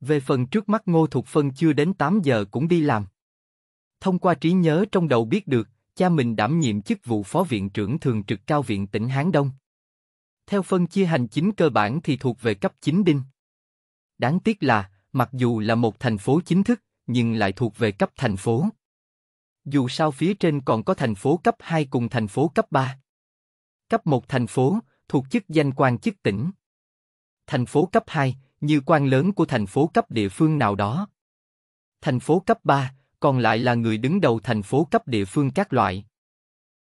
Về phần trước mắt Ngô Thục Phân chưa đến 8 giờ cũng đi làm. Thông qua trí nhớ trong đầu biết được, cha mình đảm nhiệm chức vụ phó viện trưởng thường trực cao viện tỉnh Hán Đông. Theo phân chia hành chính cơ bản thì thuộc về cấp chính đinh. Đáng tiếc là, mặc dù là một thành phố chính thức, nhưng lại thuộc về cấp thành phố. Dù sao phía trên còn có thành phố cấp 2 cùng thành phố cấp 3. Cấp 1 thành phố, thuộc chức danh quan chức tỉnh. Thành phố cấp 2, như quan lớn của thành phố cấp địa phương nào đó. Thành phố cấp 3, còn lại là người đứng đầu thành phố cấp địa phương các loại.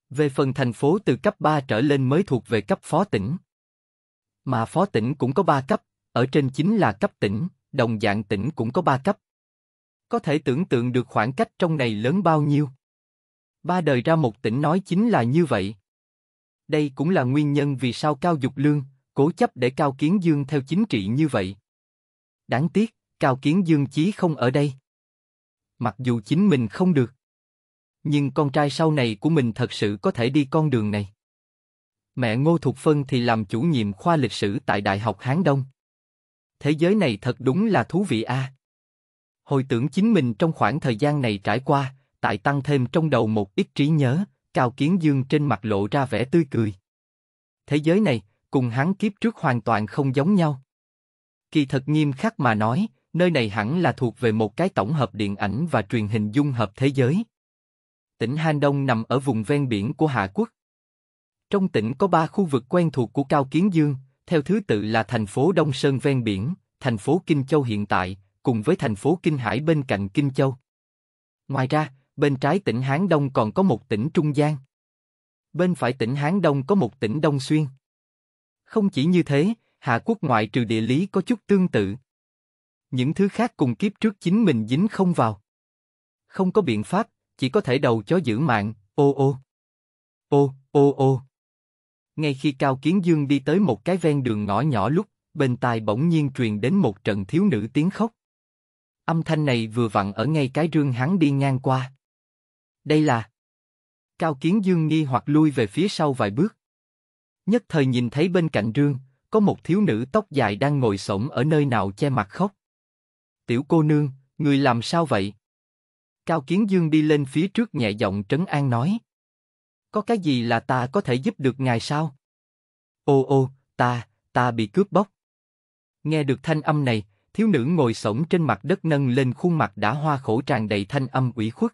Về phần thành phố từ cấp 3 trở lên mới thuộc về cấp phó tỉnh. Mà phó tỉnh cũng có 3 cấp, ở trên chính là cấp tỉnh, đồng dạng tỉnh cũng có 3 cấp. Có thể tưởng tượng được khoảng cách trong này lớn bao nhiêu. Ba đời ra một tỉnh nói chính là như vậy. Đây cũng là nguyên nhân vì sao Cao Dục Lương, cố chấp để Cao Kiến Dương theo chính trị như vậy. Đáng tiếc, Cao Kiến Dương chí không ở đây. Mặc dù chính mình không được. Nhưng con trai sau này của mình thật sự có thể đi con đường này. Mẹ Ngô Thục Phân thì làm chủ nhiệm khoa lịch sử tại Đại học Hán Đông. Thế giới này thật đúng là thú vị a. Hồi tưởng chính mình trong khoảng thời gian này trải qua, tại tăng thêm trong đầu một ít trí nhớ, Cao Kiến Dương trên mặt lộ ra vẻ tươi cười. Thế giới này, cùng hắn kiếp trước hoàn toàn không giống nhau. Kỳ thật nghiêm khắc mà nói, nơi này hẳn là thuộc về một cái tổng hợp điện ảnh và truyền hình dung hợp thế giới. Tỉnh Han Đông nằm ở vùng ven biển của Hạ Quốc. Trong tỉnh có ba khu vực quen thuộc của Cao Kiến Dương, theo thứ tự là thành phố Đông Sơn ven biển, thành phố Kinh Châu hiện tại, cùng với thành phố Kinh Hải bên cạnh Kinh Châu. Ngoài ra, bên trái tỉnh Hán Đông còn có một tỉnh Trung Giang. Bên phải tỉnh Hán Đông có một tỉnh Đông Xuyên. Không chỉ như thế, Hạ Quốc ngoại trừ địa lý có chút tương tự. Những thứ khác cùng kiếp trước chính mình dính không vào. Không có biện pháp, chỉ có thể đầu chó giữ mạng, ô ô. Ô, ô ô. Ngay khi Cao Kiến Dương đi tới một cái ven đường ngõ nhỏ lúc, bên tai bỗng nhiên truyền đến một trận thiếu nữ tiếng khóc. Âm thanh này vừa vặn ở ngay cái rương hắn đi ngang qua. Đây là... Cao Kiến Dương nghi hoặc lui về phía sau vài bước. Nhất thời nhìn thấy bên cạnh rương, có một thiếu nữ tóc dài đang ngồi sổng ở nơi nào che mặt khóc. Tiểu cô nương, người làm sao vậy? Cao Kiến Dương đi lên phía trước nhẹ giọng trấn an nói. Có cái gì là ta có thể giúp được ngài sao? Ô ô, ta, ta bị cướp bóc. Nghe được thanh âm này, thiếu nữ ngồi xổm trên mặt đất nâng lên khuôn mặt đã hoa khổ tràn đầy thanh âm ủy khuất.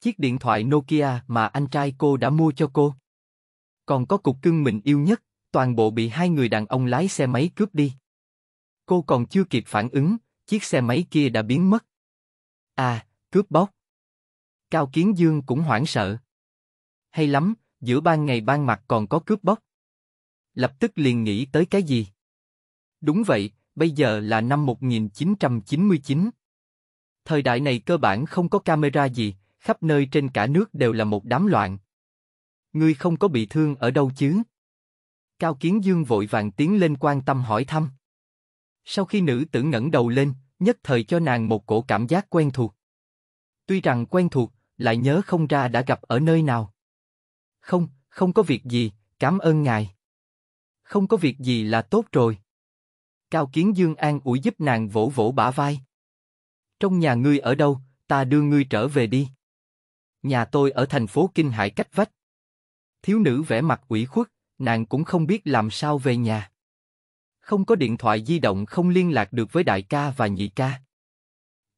Chiếc điện thoại Nokia mà anh trai cô đã mua cho cô. Còn có cục cưng mình yêu nhất, toàn bộ bị hai người đàn ông lái xe máy cướp đi. Cô còn chưa kịp phản ứng, chiếc xe máy kia đã biến mất. À, cướp bóc. Cao Kiến Dương cũng hoảng sợ. Hay lắm, giữa ban ngày ban mặt còn có cướp bóc. Lập tức liền nghĩ tới cái gì? Đúng vậy, bây giờ là năm 1999. Thời đại này cơ bản không có camera gì, khắp nơi trên cả nước đều là một đám loạn. Ngươi không có bị thương ở đâu chứ? Cao Kiến Dương vội vàng tiến lên quan tâm hỏi thăm. Sau khi nữ tử ngẩng đầu lên, nhất thời cho nàng một cổ cảm giác quen thuộc. Tuy rằng quen thuộc, lại nhớ không ra đã gặp ở nơi nào. Không, không có việc gì, cảm ơn ngài. Không có việc gì là tốt rồi. Cao Kiến Dương an ủi giúp nàng vỗ vỗ bả vai. Trong nhà ngươi ở đâu, ta đưa ngươi trở về đi. Nhà tôi ở thành phố Kinh Hải cách vách. Thiếu nữ vẻ mặt ủy khuất, nàng cũng không biết làm sao về nhà. Không có điện thoại di động không liên lạc được với đại ca và nhị ca.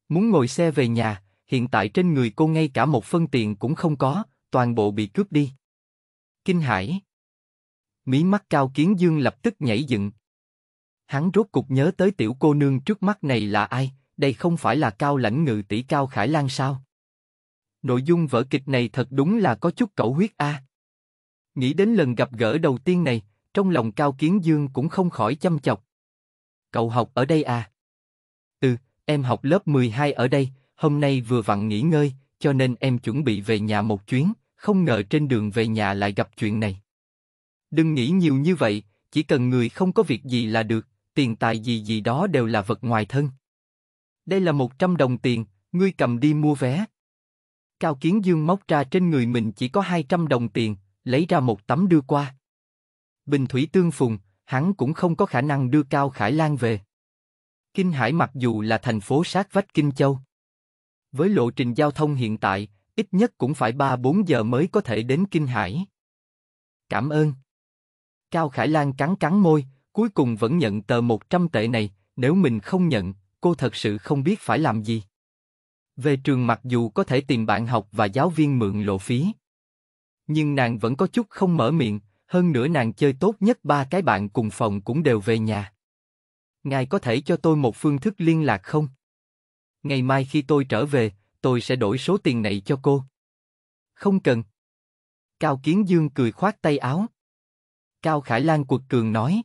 Muốn ngồi xe về nhà, hiện tại trên người cô ngay cả một phân tiền cũng không có, toàn bộ bị cướp đi. Kinh Hải. Mí mắt cao kiến dương lập tức nhảy dựng. Hắn rốt cục nhớ tới tiểu cô nương trước mắt này là ai, đây không phải là cao lãnh ngự tỷ cao khải lan sao? Nội dung vở kịch này thật đúng là có chút cẩu huyết a. Nghĩ đến lần gặp gỡ đầu tiên này, trong lòng Cao Kiến Dương cũng không khỏi chăm chọc. Cậu học ở đây à? Ừ, em học lớp 12 ở đây, hôm nay vừa vặn nghỉ ngơi, cho nên em chuẩn bị về nhà một chuyến, không ngờ trên đường về nhà lại gặp chuyện này. Đừng nghĩ nhiều như vậy, chỉ cần người không có việc gì là được, tiền tài gì gì đó đều là vật ngoài thân. Đây là 100 đồng tiền, ngươi cầm đi mua vé. Cao Kiến Dương móc ra trên người mình chỉ có 200 đồng tiền, lấy ra một tấm đưa qua. Bình thủy tương phùng, hắn cũng không có khả năng đưa Cao Khải Lan về. Kinh Hải mặc dù là thành phố sát vách Kinh Châu. Với lộ trình giao thông hiện tại, ít nhất cũng phải 3-4 giờ mới có thể đến Kinh Hải. Cảm ơn. Cao Khải Lan cắn cắn môi, cuối cùng vẫn nhận tờ 100 tệ này, nếu mình không nhận, cô thật sự không biết phải làm gì. Về trường mặc dù có thể tìm bạn học và giáo viên mượn lộ phí. Nhưng nàng vẫn có chút không mở miệng, hơn nữa nàng chơi tốt nhất ba cái bạn cùng phòng cũng đều về nhà. Ngài có thể cho tôi một phương thức liên lạc không? Ngày mai khi tôi trở về, tôi sẽ đổi số tiền này cho cô. Không cần. Cao Kiến Dương cười khoát tay áo. Cao Khải Lan quật cường nói.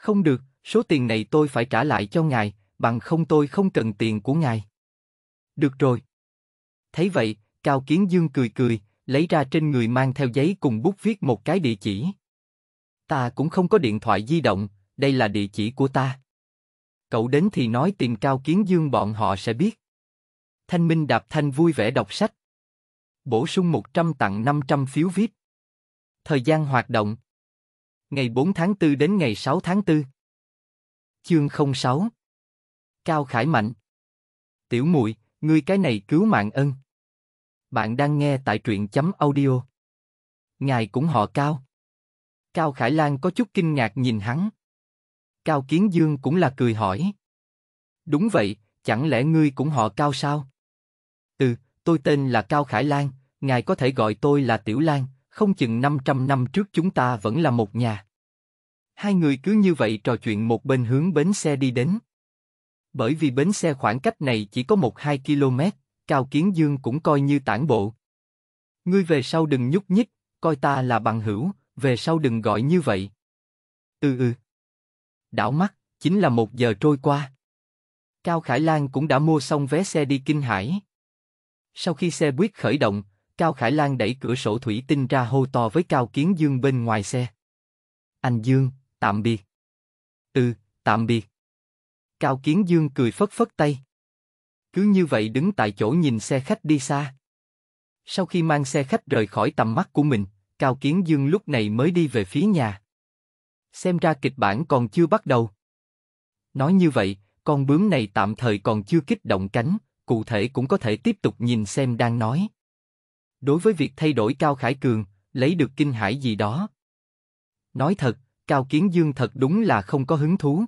Không được, số tiền này tôi phải trả lại cho ngài, bằng không tôi không cần tiền của ngài. Được rồi. Thấy vậy, Cao Kiến Dương cười cười, lấy ra trên người mang theo giấy cùng bút viết một cái địa chỉ. Ta cũng không có điện thoại di động, đây là địa chỉ của ta. Cậu đến thì nói tìm Cao Kiến Dương bọn họ sẽ biết. Thanh Minh Đạp Thanh vui vẻ đọc sách. Bổ sung 100 tặng 500 phiếu VIP. Thời gian hoạt động. Ngày 4 tháng 4 đến ngày 6 tháng 4. Chương 06 Cao Khải Mạnh Tiểu muội, ngươi cái này cứu mạng ân. Bạn đang nghe tại truyện chấm audio. Ngài cũng họ Cao. Cao Khải Lan có chút kinh ngạc nhìn hắn. Cao Kiến Dương cũng là cười hỏi. Đúng vậy, chẳng lẽ ngươi cũng họ Cao sao? Ừ, tôi tên là Cao Khải Lan, ngài có thể gọi tôi là Tiểu Lan, không chừng 500 năm trước chúng ta vẫn là một nhà. Hai người cứ như vậy trò chuyện một bên hướng bến xe đi đến. Bởi vì bến xe khoảng cách này chỉ có 1-2 km, Cao Kiến Dương cũng coi như tản bộ. Ngươi về sau đừng nhúc nhích, coi ta là bằng hữu, về sau đừng gọi như vậy. Ừ ừ. Đảo mắt, chính là một giờ trôi qua. Cao Khải Lan cũng đã mua xong vé xe đi Kinh Hải. Sau khi xe buýt khởi động, Cao Khải Lan đẩy cửa sổ thủy tinh ra hô to với Cao Kiến Dương bên ngoài xe. Anh Dương, tạm biệt. Ừ, tạm biệt. Cao Kiến Dương cười phất phất tay. Cứ như vậy đứng tại chỗ nhìn xe khách đi xa. Sau khi mang xe khách rời khỏi tầm mắt của mình, Cao Kiến Dương lúc này mới đi về phía nhà. Xem ra kịch bản còn chưa bắt đầu. Nói như vậy, con bướm này tạm thời còn chưa kích động cánh, cụ thể cũng có thể tiếp tục nhìn xem đang nói. Đối với việc thay đổi Cao Khải Cường, lấy được kinh hải gì đó. Nói thật, Cao Kiến Dương thật đúng là không có hứng thú.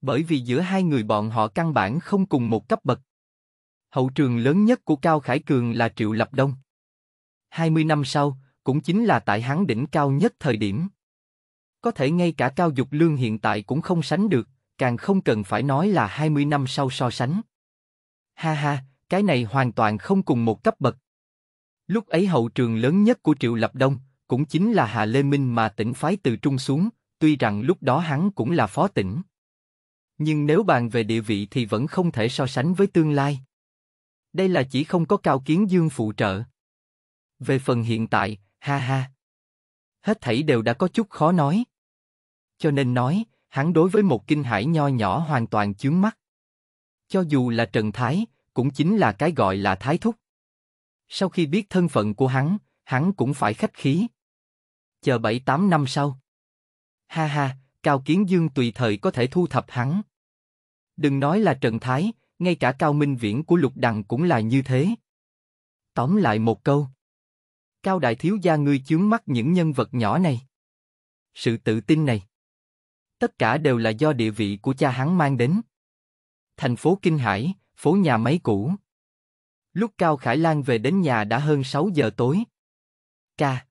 Bởi vì giữa hai người bọn họ căn bản không cùng một cấp bậc. Hậu trường lớn nhất của Cao Khải Cường là Triệu Lập Đông. 20 năm sau, cũng chính là tại hắn đỉnh cao nhất thời điểm. Có thể ngay cả Cao Dục Lương hiện tại cũng không sánh được, càng không cần phải nói là 20 năm sau so sánh. Ha ha, cái này hoàn toàn không cùng một cấp bậc. Lúc ấy hậu trường lớn nhất của Triệu Lập Đông, cũng chính là Hà Lê Minh mà tỉnh phái từ trung xuống, tuy rằng lúc đó hắn cũng là phó tỉnh. Nhưng nếu bàn về địa vị thì vẫn không thể so sánh với tương lai. Đây là chỉ không có cao kiến dương phụ trợ. Về phần hiện tại, ha ha. Hết thảy đều đã có chút khó nói. Cho nên nói, hắn đối với một kinh hải nho nhỏ hoàn toàn chướng mắt. Cho dù là Trần Thái, cũng chính là cái gọi là Thái Thúc. Sau khi biết thân phận của hắn, hắn cũng phải khách khí. Chờ bảy tám năm sau. Ha ha, Cao Kiến Dương tùy thời có thể thu thập hắn. Đừng nói là Trần Thái, ngay cả Cao Minh Viễn của Lục Đằng cũng là như thế. Tóm lại một câu. Cao Đại Thiếu Gia ngươi chướng mắt những nhân vật nhỏ này. Sự tự tin này. Tất cả đều là do địa vị của cha hắn mang đến. Thành phố Kinh Hải, phố nhà máy cũ. Lúc Cao Khải Lan về đến nhà đã hơn 6 giờ tối. Ca.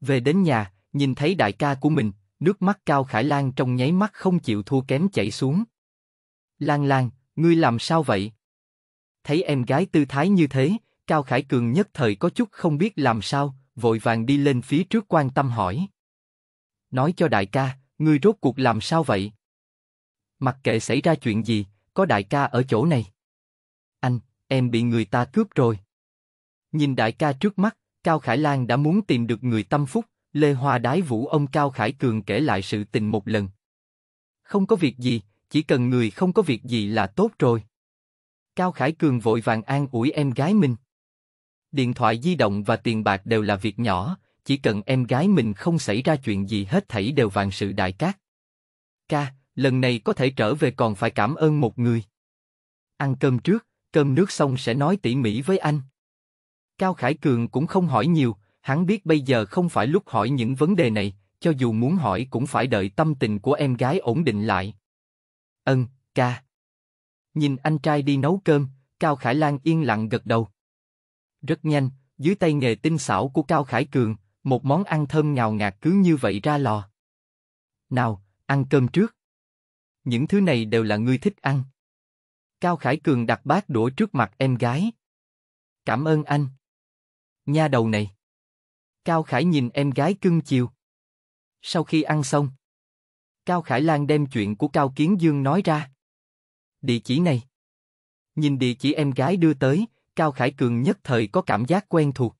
Về đến nhà, nhìn thấy đại ca của mình, nước mắt Cao Khải Lan trong nháy mắt không chịu thua kém chảy xuống. Lan Lan, ngươi làm sao vậy? Thấy em gái tư thái như thế, Cao Khải Cường nhất thời có chút không biết làm sao, vội vàng đi lên phía trước quan tâm hỏi. Nói cho đại ca, ngươi rốt cuộc làm sao vậy? Mặc kệ xảy ra chuyện gì, có đại ca ở chỗ này. Anh, em bị người ta cướp rồi. Nhìn đại ca trước mắt, Cao Khải Lan đã muốn tìm được người tâm phúc, Lê Hoa Đái Vũ ông Cao Khải Cường kể lại sự tình một lần. Không có việc gì, chỉ cần người không có việc gì là tốt rồi. Cao Khải Cường vội vàng an ủi em gái mình. Điện thoại di động và tiền bạc đều là việc nhỏ, chỉ cần em gái mình không xảy ra chuyện gì hết thảy đều vạn sự đại cát. Ca, lần này có thể trở về còn phải cảm ơn một người. Ăn cơm trước, cơm nước xong sẽ nói tỉ mỉ với anh. Cao Khải Cường cũng không hỏi nhiều, hắn biết bây giờ không phải lúc hỏi những vấn đề này, cho dù muốn hỏi cũng phải đợi tâm tình của em gái ổn định lại. Ân, ca. Nhìn anh trai đi nấu cơm, Cao Khải Lan yên lặng gật đầu. Rất nhanh, dưới tay nghề tinh xảo của Cao Khải Cường, một món ăn thơm ngào ngạt cứ như vậy ra lò. Nào, ăn cơm trước. Những thứ này đều là ngươi thích ăn. Cao Khải Cường đặt bát đũa trước mặt em gái. Cảm ơn anh. Nha đầu này. Cao Khải nhìn em gái cưng chiều. Sau khi ăn xong, Cao Khải Lan đem chuyện của Cao Kiến Dương nói ra. Địa chỉ này. Nhìn địa chỉ em gái đưa tới, Cao Khải Cường nhất thời có cảm giác quen thuộc.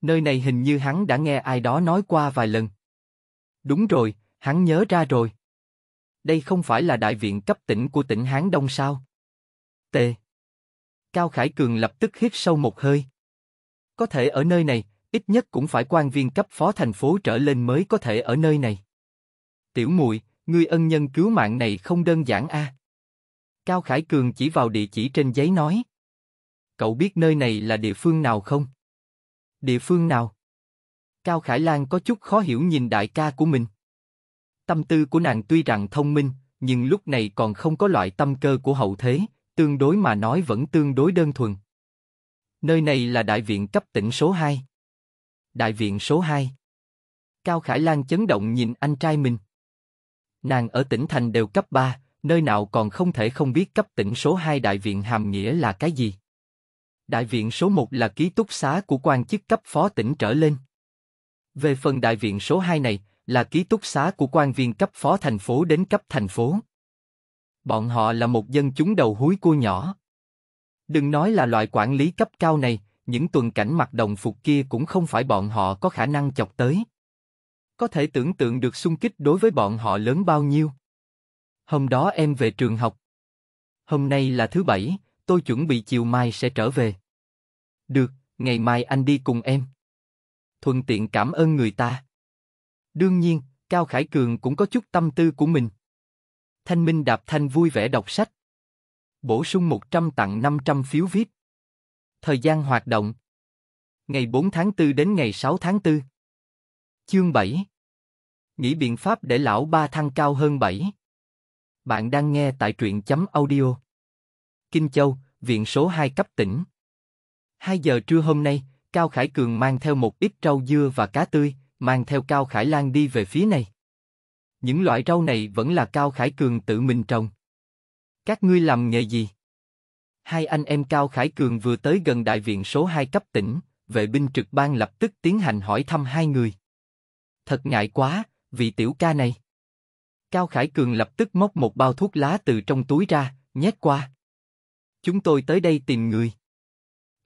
Nơi này hình như hắn đã nghe ai đó nói qua vài lần. Đúng rồi, hắn nhớ ra rồi. Đây không phải là đại viện cấp tỉnh của tỉnh Hán Đông sao? T. Cao Khải Cường lập tức hít sâu một hơi. Có thể ở nơi này, ít nhất cũng phải quan viên cấp phó thành phố trở lên mới có thể ở nơi này. Tiểu muội, ngươi ân nhân cứu mạng này không đơn giản a. Cao Khải Cường chỉ vào địa chỉ trên giấy nói. Cậu biết nơi này là địa phương nào không? Địa phương nào? Cao Khải Lan có chút khó hiểu nhìn đại ca của mình. Tâm tư của nàng tuy rằng thông minh, nhưng lúc này còn không có loại tâm cơ của hậu thế, tương đối mà nói vẫn tương đối đơn thuần. Nơi này là đại viện cấp tỉnh số 2. Đại viện số 2. Cao Khải Lan chấn động nhìn anh trai mình. Nàng ở tỉnh thành đều cấp 3, nơi nào còn không thể không biết cấp tỉnh số 2 đại viện hàm nghĩa là cái gì. Đại viện số 1 là ký túc xá của quan chức cấp phó tỉnh trở lên. Về phần đại viện số 2 này, là ký túc xá của quan viên cấp phó thành phố đến cấp thành phố. Bọn họ là một dân chúng đầu húi cua nhỏ. Đừng nói là loại quản lý cấp cao này, những tuần cảnh mặc đồng phục kia cũng không phải bọn họ có khả năng chọc tới. Có thể tưởng tượng được xung kích đối với bọn họ lớn bao nhiêu. Hôm đó em về trường học. Hôm nay là thứ bảy, tôi chuẩn bị chiều mai sẽ trở về. Được, ngày mai anh đi cùng em. Thuận tiện cảm ơn người ta. Đương nhiên, Cao Khải Cường cũng có chút tâm tư của mình. Thanh Minh Đạp Thanh vui vẻ đọc sách. Bổ sung 100 tặng 500 phiếu VIP. Thời gian hoạt động. Ngày 4 tháng 4 đến ngày 6 tháng 4. Chương 7. Nghĩ biện pháp để lão ba thăng cao hơn 7. Bạn đang nghe tại truyện chấm audio. Kinh Châu, viện số 2 cấp tỉnh. 2 giờ trưa hôm nay, Cao Khải Cường mang theo một ít rau dưa và cá tươi, mang theo Cao Khải Lan đi về phía này. Những loại rau này vẫn là Cao Khải Cường tự mình trồng. Các ngươi làm nghề gì? Hai anh em Cao Khải Cường vừa tới gần đại viện số 2 cấp tỉnh, vệ binh trực ban lập tức tiến hành hỏi thăm hai người. Thật ngại quá, vị tiểu ca này. Cao Khải Cường lập tức móc một bao thuốc lá từ trong túi ra, nhét qua. Chúng tôi tới đây tìm người.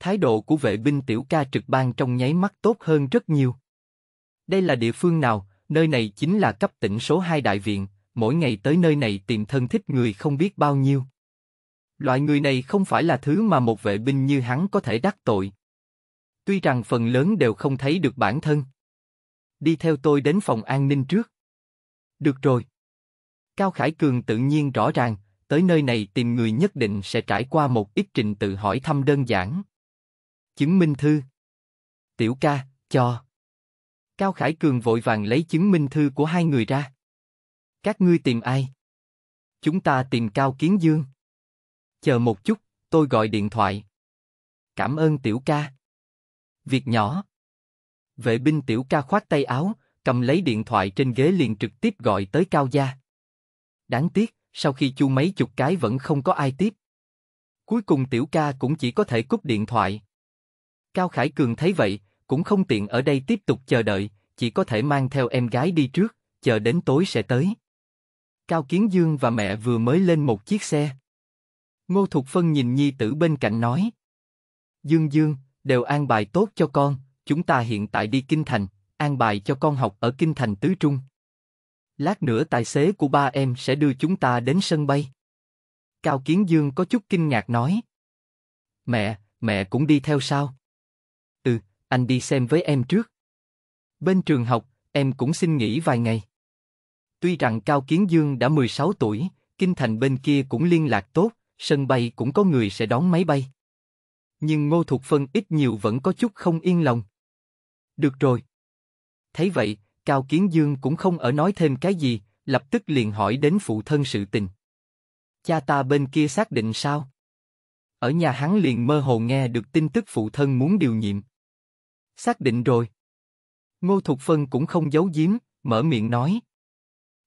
Thái độ của vệ binh tiểu ca trực ban trong nháy mắt tốt hơn rất nhiều. Đây là địa phương nào, nơi này chính là cấp tỉnh số 2 đại viện, mỗi ngày tới nơi này tìm thân thích người không biết bao nhiêu. Loại người này không phải là thứ mà một vệ binh như hắn có thể đắc tội. Tuy rằng phần lớn đều không thấy được bản thân. Đi theo tôi đến phòng an ninh trước. Được rồi. Cao Khải Cường tự nhiên rõ ràng, tới nơi này tìm người nhất định sẽ trải qua một ít trình tự hỏi thăm đơn giản. Chứng minh thư. Tiểu ca, cho. Cao Khải Cường vội vàng lấy chứng minh thư của hai người ra. Các ngươi tìm ai? Chúng ta tìm Cao Kiến Dương. Chờ một chút, tôi gọi điện thoại. Cảm ơn tiểu ca. Việc nhỏ. Vệ binh tiểu ca khoát tay áo, cầm lấy điện thoại trên ghế liền trực tiếp gọi tới Cao gia. Đáng tiếc, sau khi chu mấy chục cái vẫn không có ai tiếp. Cuối cùng tiểu ca cũng chỉ có thể cúp điện thoại. Cao Khải Cường thấy vậy, cũng không tiện ở đây tiếp tục chờ đợi, chỉ có thể mang theo em gái đi trước, chờ đến tối sẽ tới. Cao Kiến Dương và mẹ vừa mới lên một chiếc xe. Ngô Thục Phân nhìn nhi tử bên cạnh nói. Dương Dương, đều an bài tốt cho con, chúng ta hiện tại đi Kinh Thành, an bài cho con học ở Kinh Thành Tứ Trung. Lát nữa tài xế của ba em sẽ đưa chúng ta đến sân bay. Cao Kiến Dương có chút kinh ngạc nói. Mẹ, mẹ cũng đi theo sao? Anh đi xem với em trước. Bên trường học, em cũng xin nghỉ vài ngày. Tuy rằng Cao Kiến Dương đã 16 tuổi, kinh thành bên kia cũng liên lạc tốt, sân bay cũng có người sẽ đón máy bay. Nhưng Ngô Thục Phân ít nhiều vẫn có chút không yên lòng. Được rồi. Thấy vậy, Cao Kiến Dương cũng không ở nói thêm cái gì, lập tức liền hỏi đến phụ thân sự tình. Cha ta bên kia xác định sao? Ở nhà hắn liền mơ hồ nghe được tin tức phụ thân muốn điều nhiệm. Xác định rồi. Ngô Thục Phân cũng không giấu giếm, mở miệng nói.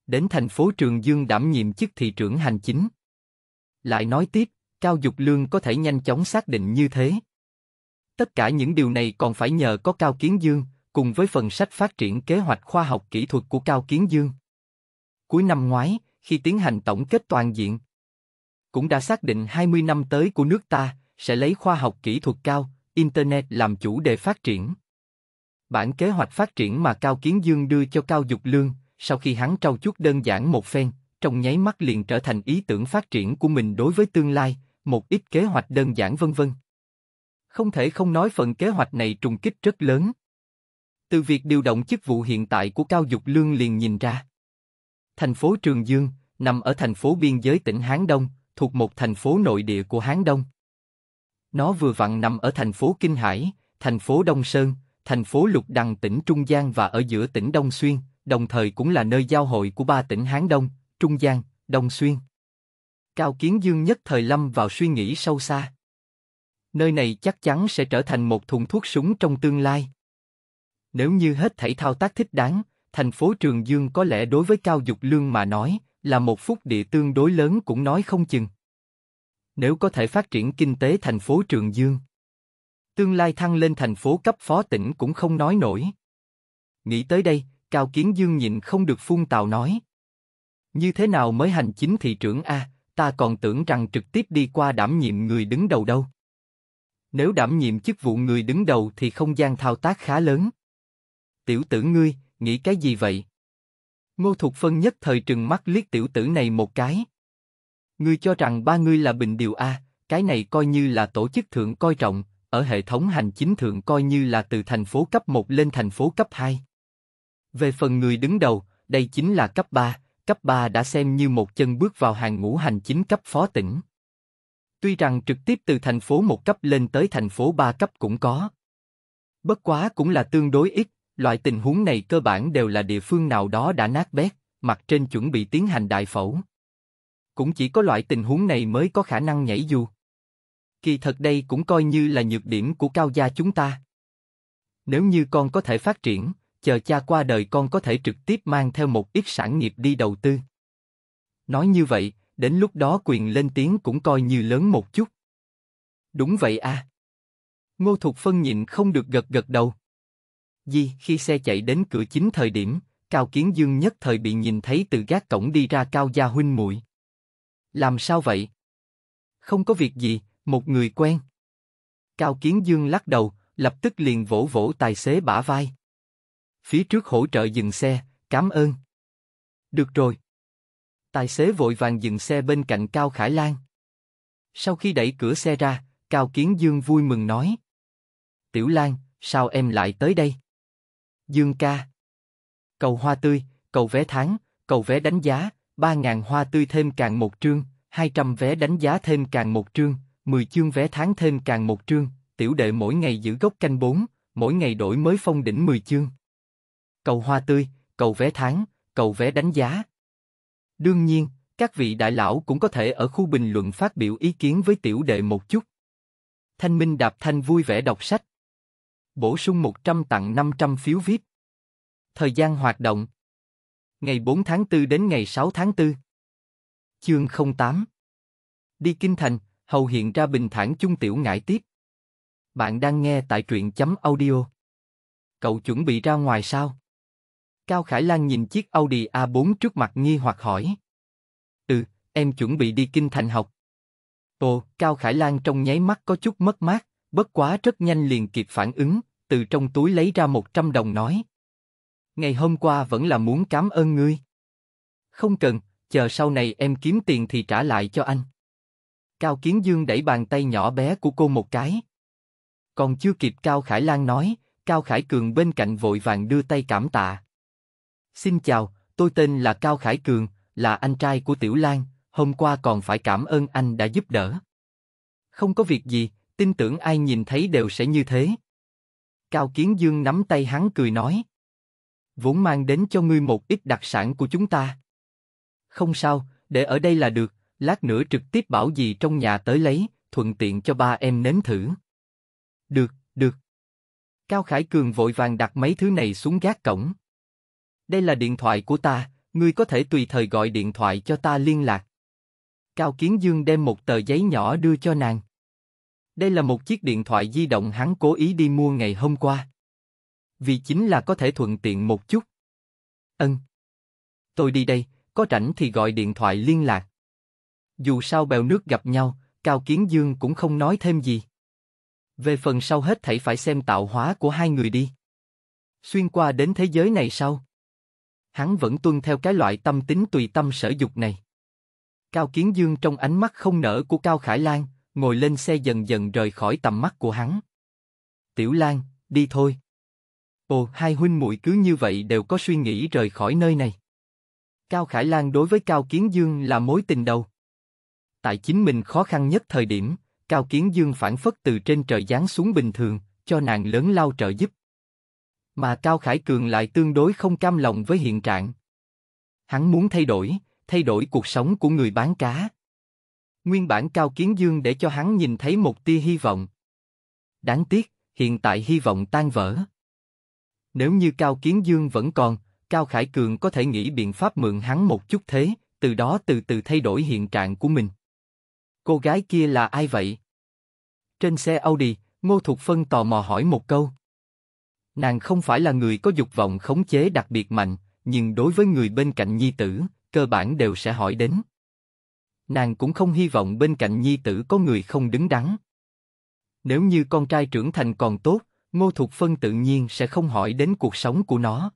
Đến thành phố Trường Dương đảm nhiệm chức thị trưởng hành chính. Lại nói tiếp, Cao Dục Lương có thể nhanh chóng xác định như thế. Tất cả những điều này còn phải nhờ có Cao Kiến Dương, cùng với phần sách phát triển kế hoạch khoa học kỹ thuật của Cao Kiến Dương. Cuối năm ngoái, khi tiến hành tổng kết toàn diện, cũng đã xác định 20 năm tới của nước ta sẽ lấy khoa học kỹ thuật cao, Internet làm chủ đề phát triển. Bản kế hoạch phát triển mà Cao Kiến Dương đưa cho Cao Dục Lương, sau khi hắn trau chuốt đơn giản một phen, trong nháy mắt liền trở thành ý tưởng phát triển của mình đối với tương lai, một ít kế hoạch đơn giản vân vân. Không thể không nói phần kế hoạch này trùng kích rất lớn. Từ việc điều động chức vụ hiện tại của Cao Dục Lương liền nhìn ra. Thành phố Trường Dương, nằm ở thành phố biên giới tỉnh Hán Đông, thuộc một thành phố nội địa của Hán Đông. Nó vừa vặn nằm ở thành phố Kinh Hải, thành phố Đông Sơn, thành phố Lục Đằng tỉnh Trung Giang và ở giữa tỉnh Đông Xuyên, đồng thời cũng là nơi giao hội của ba tỉnh Hán Đông, Trung Giang, Đông Xuyên. Cao Kiến Dương nhất thời lâm vào suy nghĩ sâu xa. Nơi này chắc chắn sẽ trở thành một thùng thuốc súng trong tương lai. Nếu như hết thảy thao tác thích đáng, thành phố Trường Dương có lẽ đối với Cao Dục Lương mà nói, là một phúc địa tương đối lớn cũng nói không chừng. Nếu có thể phát triển kinh tế thành phố Trường Dương, tương lai thăng lên thành phố cấp phó tỉnh cũng không nói nổi. Nghĩ tới đây, Cao Kiến Dương nhìn không được phun tào nói. Như thế nào mới hành chính thị trưởng A, ta còn tưởng rằng trực tiếp đi qua đảm nhiệm người đứng đầu đâu. Nếu đảm nhiệm chức vụ người đứng đầu thì không gian thao tác khá lớn. Tiểu tử ngươi, nghĩ cái gì vậy? Ngô Thục Phân nhất thời trừng mắt liếc tiểu tử này một cái. Ngươi cho rằng ba ngươi là bình điều A, cái này coi như là tổ chức thượng coi trọng, ở hệ thống hành chính thượng coi như là từ thành phố cấp 1 lên thành phố cấp 2. Về phần người đứng đầu, đây chính là cấp 3, cấp 3 đã xem như một chân bước vào hàng ngũ hành chính cấp phó tỉnh. Tuy rằng trực tiếp từ thành phố một cấp lên tới thành phố 3 cấp cũng có. Bất quá cũng là tương đối ít, loại tình huống này cơ bản đều là địa phương nào đó đã nát bét, mặt trên chuẩn bị tiến hành đại phẫu. Cũng chỉ có loại tình huống này mới có khả năng nhảy dù. Kỳ thật đây cũng coi như là nhược điểm của cao gia chúng ta. Nếu như con có thể phát triển, chờ cha qua đời con có thể trực tiếp mang theo một ít sản nghiệp đi đầu tư. Nói như vậy, đến lúc đó quyền lên tiếng cũng coi như lớn một chút. Đúng vậy à. Ngô Thục Phân nhịn không được gật gật đầu. Di, khi xe chạy đến cửa chính thời điểm, Cao Kiến Dương nhất thời bị nhìn thấy từ gác cổng đi ra Cao Gia huynh muội. Làm sao vậy? Không có việc gì, một người quen. Cao Kiến Dương lắc đầu, lập tức liền vỗ vỗ tài xế bả vai. Phía trước hỗ trợ dừng xe, cảm ơn. Được rồi. Tài xế vội vàng dừng xe bên cạnh Cao Khải Lan. Sau khi đẩy cửa xe ra, Cao Kiến Dương vui mừng nói. Tiểu Lan, sao em lại tới đây? Dương ca. Cầu hoa tươi, cầu vé tháng, cầu vé đánh giá, ba ngàn hoa tươi thêm càng một trương, hai trăm vé đánh giá thêm càng một trương, mười chương vé tháng thêm càng một trương, tiểu đệ mỗi ngày giữ gốc canh bốn, mỗi ngày đổi mới phong đỉnh mười chương. Cầu hoa tươi, cầu vé tháng, cầu vé đánh giá. Đương nhiên, các vị đại lão cũng có thể ở khu bình luận phát biểu ý kiến với tiểu đệ một chút. Thanh Minh Đạp Thanh vui vẻ đọc sách. Bổ sung 100 tặng 500 phiếu VIP. Thời gian hoạt động. Ngày 4 tháng 4 đến ngày 6 tháng 4. Chương 08. Đi Kinh Thành, hầu hiện ra bình thản chung tiểu ngải tiếp. Bạn đang nghe tại truyện chấm audio. Cậu chuẩn bị ra ngoài sao? Cao Khải Lan nhìn chiếc Audi A4 trước mặt nghi hoặc hỏi. Ừ, em chuẩn bị đi Kinh Thành học. Ồ, Cao Khải Lan trong nháy mắt có chút mất mát, bất quá rất nhanh liền kịp phản ứng, từ trong túi lấy ra 100 đồng nói. Ngày hôm qua vẫn là muốn cảm ơn ngươi. Không cần, chờ sau này em kiếm tiền thì trả lại cho anh. Cao Kiến Dương đẩy bàn tay nhỏ bé của cô một cái. Còn chưa kịp Cao Khải Lan nói, Cao Khải Cường bên cạnh vội vàng đưa tay cảm tạ. Xin chào, tôi tên là Cao Khải Cường, là anh trai của Tiểu Lan, hôm qua còn phải cảm ơn anh đã giúp đỡ. Không có việc gì, tin tưởng ai nhìn thấy đều sẽ như thế. Cao Kiến Dương nắm tay hắn cười nói. Vốn mang đến cho ngươi một ít đặc sản của chúng ta. Không sao, để ở đây là được, lát nữa trực tiếp bảo gì trong nhà tới lấy, thuận tiện cho ba em nếm thử. Được, được. Cao Khải Cường vội vàng đặt mấy thứ này xuống gác cổng. Đây là điện thoại của ta, ngươi có thể tùy thời gọi điện thoại cho ta liên lạc. Cao Kiến Dương đem một tờ giấy nhỏ đưa cho nàng. Đây là một chiếc điện thoại di động hắn cố ý đi mua ngày hôm qua. Vì chính là có thể thuận tiện một chút. Ân. Tôi đi đây, có rảnh thì gọi điện thoại liên lạc. Dù sao bèo nước gặp nhau, Cao Kiến Dương cũng không nói thêm gì. Về phần sau hết thảy phải xem tạo hóa của hai người đi. Xuyên qua đến thế giới này sau. Hắn vẫn tuân theo cái loại tâm tính tùy tâm sở dục này. Cao Kiến Dương trong ánh mắt không nở của Cao Khải Lan, ngồi lên xe dần dần rời khỏi tầm mắt của hắn. Tiểu Lan, đi thôi. Ồ, hai huynh muội cứ như vậy đều có suy nghĩ rời khỏi nơi này. Cao Khải Lan đối với Cao Kiến Dương là mối tình đầu. Tại chính mình khó khăn nhất thời điểm, Cao Kiến Dương phản phất từ trên trời giáng xuống bình thường, cho nàng lớn lao trợ giúp. Mà Cao Khải Cường lại tương đối không cam lòng với hiện trạng. Hắn muốn thay đổi, thay đổi cuộc sống của người bán cá. Nguyên bản Cao Kiến Dương để cho hắn nhìn thấy một tia hy vọng. Đáng tiếc, hiện tại hy vọng tan vỡ. Nếu như Cao Kiến Dương vẫn còn, Cao Khải Cường có thể nghĩ biện pháp mượn hắn một chút thế, từ đó từ từ thay đổi hiện trạng của mình. Cô gái kia là ai vậy? Trên xe Audi, Ngô Thục Phân tò mò hỏi một câu. Nàng không phải là người có dục vọng khống chế đặc biệt mạnh, nhưng đối với người bên cạnh nhi tử, cơ bản đều sẽ hỏi đến. Nàng cũng không hy vọng bên cạnh nhi tử có người không đứng đắn. Nếu như con trai trưởng thành còn tốt, Ngô Thục Phân tự nhiên sẽ không hỏi đến cuộc sống của nó.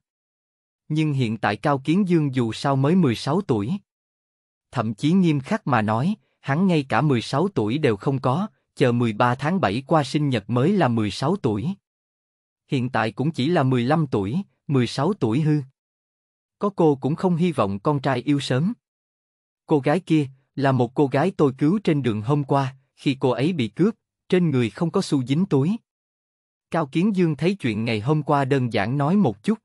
Nhưng hiện tại Cao Kiến Dương dù sao mới 16 tuổi. Thậm chí nghiêm khắc mà nói, hắn ngay cả 16 tuổi đều không có, chờ 13 tháng 7 qua sinh nhật mới là 16 tuổi. Hiện tại cũng chỉ là 15 tuổi, 16 tuổi hư. Có cô cũng không hy vọng con trai yêu sớm. Cô gái kia, là một cô gái tôi cứu trên đường hôm qua, khi cô ấy bị cướp, trên người không có xu dính túi. Cao Kiến Dương thấy chuyện ngày hôm qua đơn giản nói một chút.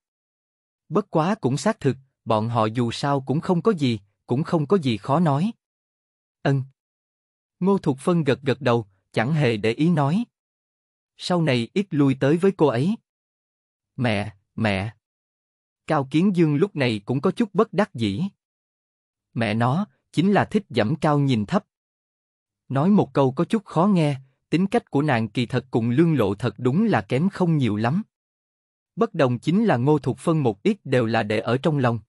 Bất quá cũng xác thực, bọn họ dù sao cũng không có gì, cũng không có gì khó nói. Ân. Ngô Thục Phân gật gật đầu, chẳng hề để ý nói. Sau này ít lui tới với cô ấy. Mẹ, mẹ. Cao Kiến Dương lúc này cũng có chút bất đắc dĩ. Mẹ nó, chính là thích dẫm cao nhìn thấp. Nói một câu có chút khó nghe, tính cách của nàng kỳ thật cùng lương lộ thật đúng là kém không nhiều lắm. Bất đồng chính là Ngô Thục Phân một ít đều là để ở trong lòng.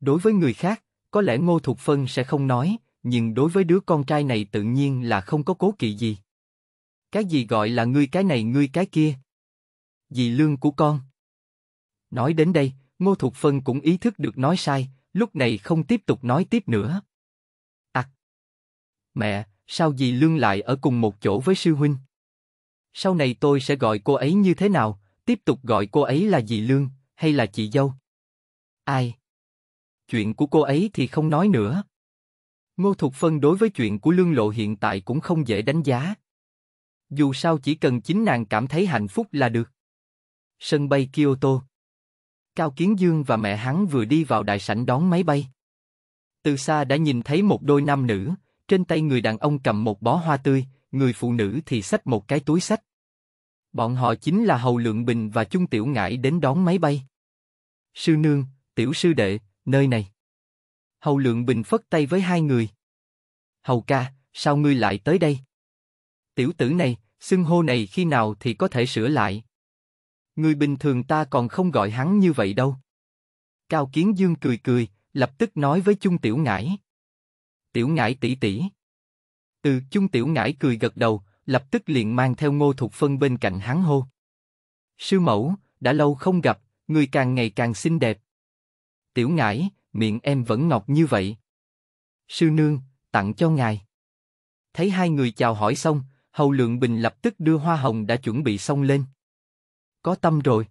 Đối với người khác, có lẽ Ngô Thục Phân sẽ không nói, nhưng đối với đứa con trai này tự nhiên là không có cố kỵ gì. Cái gì gọi là ngươi cái này ngươi cái kia? Dì lương của con. Nói đến đây, Ngô Thục Phân cũng ý thức được nói sai, lúc này không tiếp tục nói tiếp nữa. À! Mẹ, sao dì lương lại ở cùng một chỗ với sư huynh? Sau này tôi sẽ gọi cô ấy như thế nào? Tiếp tục gọi cô ấy là dì lương, hay là chị dâu? Ai? Chuyện của cô ấy thì không nói nữa. Ngô Thục Phân đối với chuyện của Lương Lộ hiện tại cũng không dễ đánh giá. Dù sao chỉ cần chính nàng cảm thấy hạnh phúc là được. Sân bay Kyoto Cao Kiến Dương và mẹ hắn vừa đi vào đại sảnh đón máy bay. Từ xa đã nhìn thấy một đôi nam nữ, trên tay người đàn ông cầm một bó hoa tươi, người phụ nữ thì xách một cái túi sách. Bọn họ chính là Hầu Lượng Bình và Trung Tiểu ngãi đến đón máy bay. Sư nương, tiểu sư đệ, nơi này. Hầu Lượng Bình phất tay với hai người. Hầu ca, sao ngươi lại tới đây? Tiểu tử này, xưng hô này khi nào thì có thể sửa lại. Người bình thường ta còn không gọi hắn như vậy đâu. Cao Kiến Dương cười cười, lập tức nói với Trung Tiểu ngãi. Tiểu Ngải tỷ tỷ. Từ Chung Tiểu Ngải cười gật đầu, lập tức liền mang theo Ngô Thục Phân bên cạnh hắn hô. Sư mẫu, đã lâu không gặp, người càng ngày càng xinh đẹp. Tiểu Ngải, miệng em vẫn ngọc như vậy. Sư nương, tặng cho ngài. Thấy hai người chào hỏi xong, Hầu Lượng Bình lập tức đưa hoa hồng đã chuẩn bị xong lên. Có tâm rồi.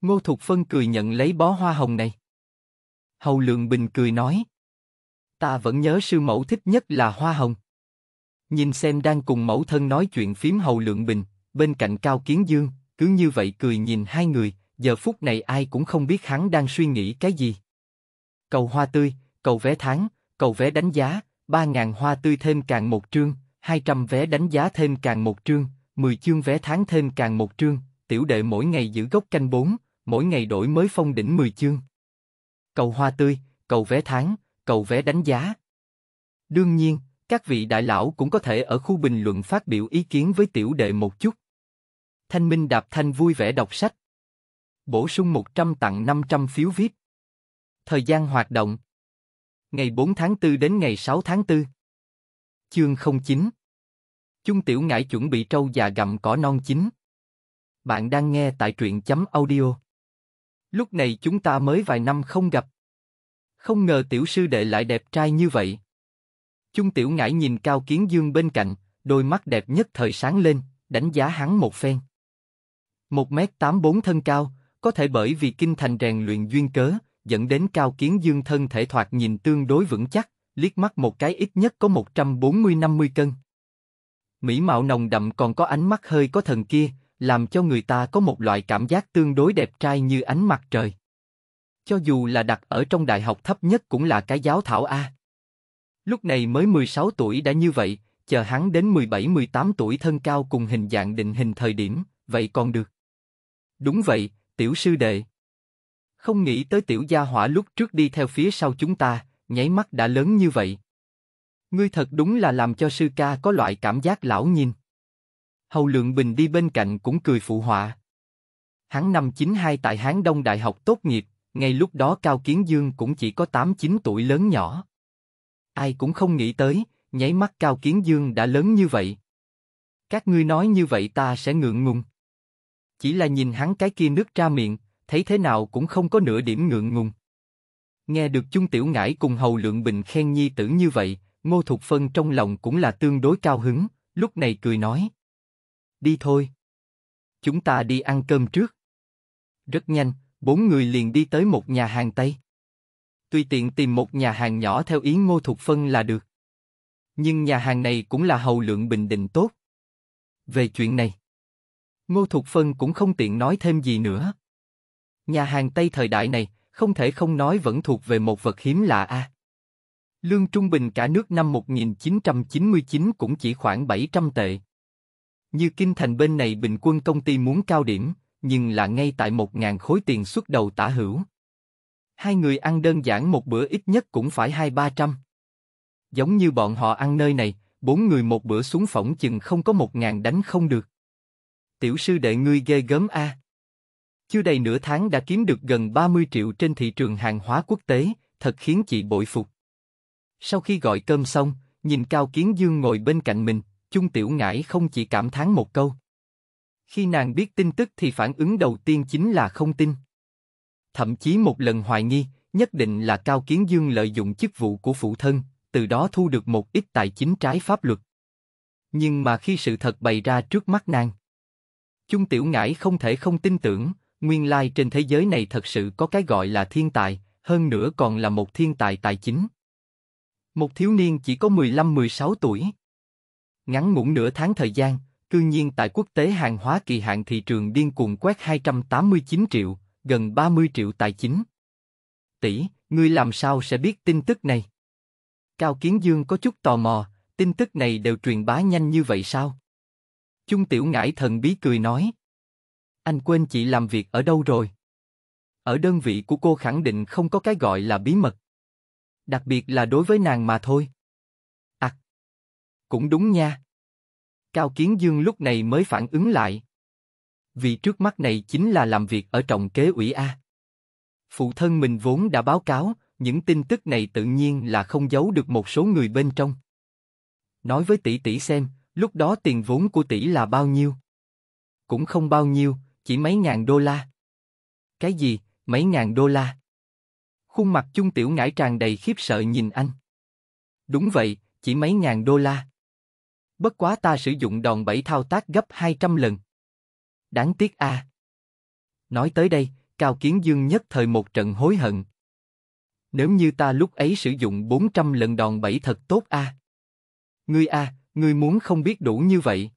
Ngô Thục Phân cười nhận lấy bó hoa hồng này. Hầu Lượng Bình cười nói. Ta vẫn nhớ sư mẫu thích nhất là hoa hồng. Nhìn xem đang cùng mẫu thân nói chuyện phím Hầu Lượng Bình, bên cạnh Cao Kiến Dương, cứ như vậy cười nhìn hai người, giờ phút này ai cũng không biết hắn đang suy nghĩ cái gì. Cầu hoa tươi, cầu vé tháng, cầu vé đánh giá, ba ngàn hoa tươi thêm càng một trương, 200 vé đánh giá thêm càng một trương, 10 chương vé tháng thêm càng một trương, tiểu đệ mỗi ngày giữ gốc canh bốn, mỗi ngày đổi mới phong đỉnh 10 chương. Cầu hoa tươi, cầu vé tháng, cầu vé đánh giá. Đương nhiên, các vị đại lão cũng có thể ở khu bình luận phát biểu ý kiến với tiểu đệ một chút. Thanh Minh Đạp Thanh vui vẻ đọc sách. Bổ sung 100 tặng 500 phiếu VIP. Thời gian hoạt động. Ngày 4 tháng 4 đến ngày 6 tháng 4. Chương 09. Chung Tiểu Ngải chuẩn bị trâu già gặm cỏ non chín. Bạn đang nghe tại truyện chấm audio. Lúc này chúng ta mới vài năm không gặp. Không ngờ tiểu sư đệ lại đẹp trai như vậy. Chung Tiểu Ngải nhìn Cao Kiến Dương bên cạnh, đôi mắt đẹp nhất thời sáng lên, đánh giá hắn một phen. Một mét tám bốn thân cao, có thể bởi vì kinh thành rèn luyện duyên cớ, dẫn đến Cao Kiến Dương thân thể thoạt nhìn tương đối vững chắc, liếc mắt một cái ít nhất có 140-50 cân. Mỹ mạo nồng đậm còn có ánh mắt hơi có thần kia, làm cho người ta có một loại cảm giác tương đối đẹp trai như ánh mặt trời. Cho dù là đặt ở trong đại học thấp nhất cũng là cái giáo thảo A. Lúc này mới 16 tuổi đã như vậy, chờ hắn đến 17-18 tuổi thân cao cùng hình dạng định hình thời điểm, vậy còn được. Đúng vậy, tiểu sư đệ. Không nghĩ tới tiểu gia hỏa lúc trước đi theo phía sau chúng ta, nháy mắt đã lớn như vậy. Ngươi thật đúng là làm cho sư ca có loại cảm giác lão nhìn. Hầu Lượng Bình đi bên cạnh cũng cười phụ họa. Hắn năm 92 tại Hán Đông Đại học tốt nghiệp, ngay lúc đó Cao Kiến Dương cũng chỉ có 8-9 tuổi lớn nhỏ. Ai cũng không nghĩ tới, nháy mắt Cao Kiến Dương đã lớn như vậy. Các ngươi nói như vậy ta sẽ ngượng ngùng. Chỉ là nhìn hắn cái kia nước ra miệng, thấy thế nào cũng không có nửa điểm ngượng ngùng. Nghe được Chung Tiểu Ngải cùng Hầu Lượng Bình khen nhi tử như vậy, Ngô Thục Phân trong lòng cũng là tương đối cao hứng, lúc này cười nói. Đi thôi. Chúng ta đi ăn cơm trước. Rất nhanh, bốn người liền đi tới một nhà hàng Tây. Tùy tiện tìm một nhà hàng nhỏ theo ý Ngô Thục Phân là được. Nhưng nhà hàng này cũng là hầu lượng bình định tốt. Về chuyện này, Ngô Thục Phân cũng không tiện nói thêm gì nữa. Nhà hàng Tây thời đại này, không thể không nói vẫn thuộc về một vật hiếm lạ a. Lương trung bình cả nước năm 1999 cũng chỉ khoảng 700 tệ. Như kinh thành bên này bình quân công ty muốn cao điểm, nhưng là ngay tại một ngàn khối tiền xuất đầu tả hữu. Hai người ăn đơn giản một bữa ít nhất cũng phải hai ba trăm. Giống như bọn họ ăn nơi này, bốn người một bữa xuống phỏng chừng không có một ngàn đánh không được. Tiểu sư đệ ngươi ghê gớm a. Chưa đầy nửa tháng đã kiếm được gần 30 triệu trên thị trường hàng hóa quốc tế, thật khiến chị bội phục. Sau khi gọi cơm xong, nhìn Cao Kiến Dương ngồi bên cạnh mình, Chung Tiểu ngãi không chỉ cảm thán một câu. Khi nàng biết tin tức thì phản ứng đầu tiên chính là không tin. Thậm chí một lần hoài nghi, nhất định là Cao Kiến Dương lợi dụng chức vụ của phụ thân, từ đó thu được một ít tài chính trái pháp luật. Nhưng mà khi sự thật bày ra trước mắt nàng, Chung Tiểu Ngải không thể không tin tưởng, nguyên lai trên thế giới này thật sự có cái gọi là thiên tài, hơn nữa còn là một thiên tài tài chính. Một thiếu niên chỉ có 15-16 tuổi. Ngắn ngủn nửa tháng thời gian, cư nhiên tại quốc tế hàng hóa kỳ hạn thị trường điên cuồng quét 289 triệu, gần 30 triệu tài chính. Tỷ, ngươi làm sao sẽ biết tin tức này? Cao Kiến Dương có chút tò mò, tin tức này đều truyền bá nhanh như vậy sao? Chung Tiểu Ngải thần bí cười nói. Anh quên chị làm việc ở đâu rồi? Ở đơn vị của cô khẳng định không có cái gọi là bí mật. Đặc biệt là đối với nàng mà thôi. À, cũng đúng nha. Cao Kiến Dương lúc này mới phản ứng lại. Vì trước mắt này chính là làm việc ở trọng kế ủy A. Phụ thân mình vốn đã báo cáo, những tin tức này tự nhiên là không giấu được một số người bên trong. Nói với tỷ tỷ xem, lúc đó tiền vốn của tỷ là bao nhiêu? Cũng không bao nhiêu, chỉ mấy ngàn đô la. Cái gì, mấy ngàn đô la? Khuôn mặt Chung Tiểu Ngải tràn đầy khiếp sợ nhìn anh. Đúng vậy, chỉ mấy ngàn đô la. Bất quá ta sử dụng đòn bẩy thao tác gấp 200 lần. Đáng tiếc a. Nói tới đây, Cao Kiến Dương nhất thời một trận hối hận. Nếu như ta lúc ấy sử dụng 400 lần đòn bẩy thật tốt a. Ngươi a, ngươi muốn không biết đủ như vậy.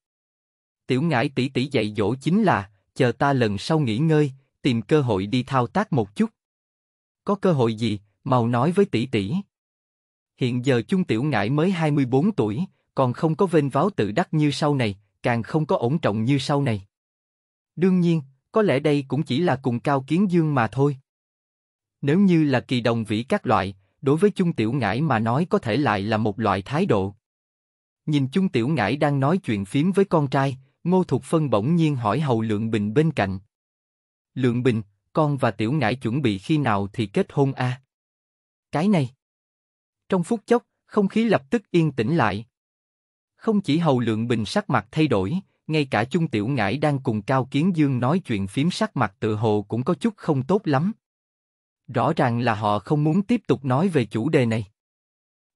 Tiểu ngải tỷ tỷ dạy dỗ chính là, chờ ta lần sau nghỉ ngơi, tìm cơ hội đi thao tác một chút. Có cơ hội gì, mau nói với tỷ tỷ. Hiện giờ chung tiểu ngải mới 24 tuổi, còn không có vênh váo tự đắc như sau này, càng không có ổn trọng như sau này. Đương nhiên, có lẽ đây cũng chỉ là cùng cao kiến dương mà thôi. Nếu như là kỳ đồng vĩ các loại, đối với Chung Tiểu Ngải mà nói có thể lại là một loại thái độ. Nhìn Chung Tiểu Ngải đang nói chuyện phím với con trai, Ngô Thục Phân bỗng nhiên hỏi Hầu Lượng Bình bên cạnh. Lượng Bình, con và Tiểu Ngải chuẩn bị khi nào thì kết hôn a? Cái này. Trong phút chốc, không khí lập tức yên tĩnh lại. Không chỉ Hầu Lượng Bình sắc mặt thay đổi, ngay cả Chung Tiểu Ngải đang cùng Cao Kiến Dương nói chuyện phím sắc mặt tự hồ cũng có chút không tốt lắm. Rõ ràng là họ không muốn tiếp tục nói về chủ đề này.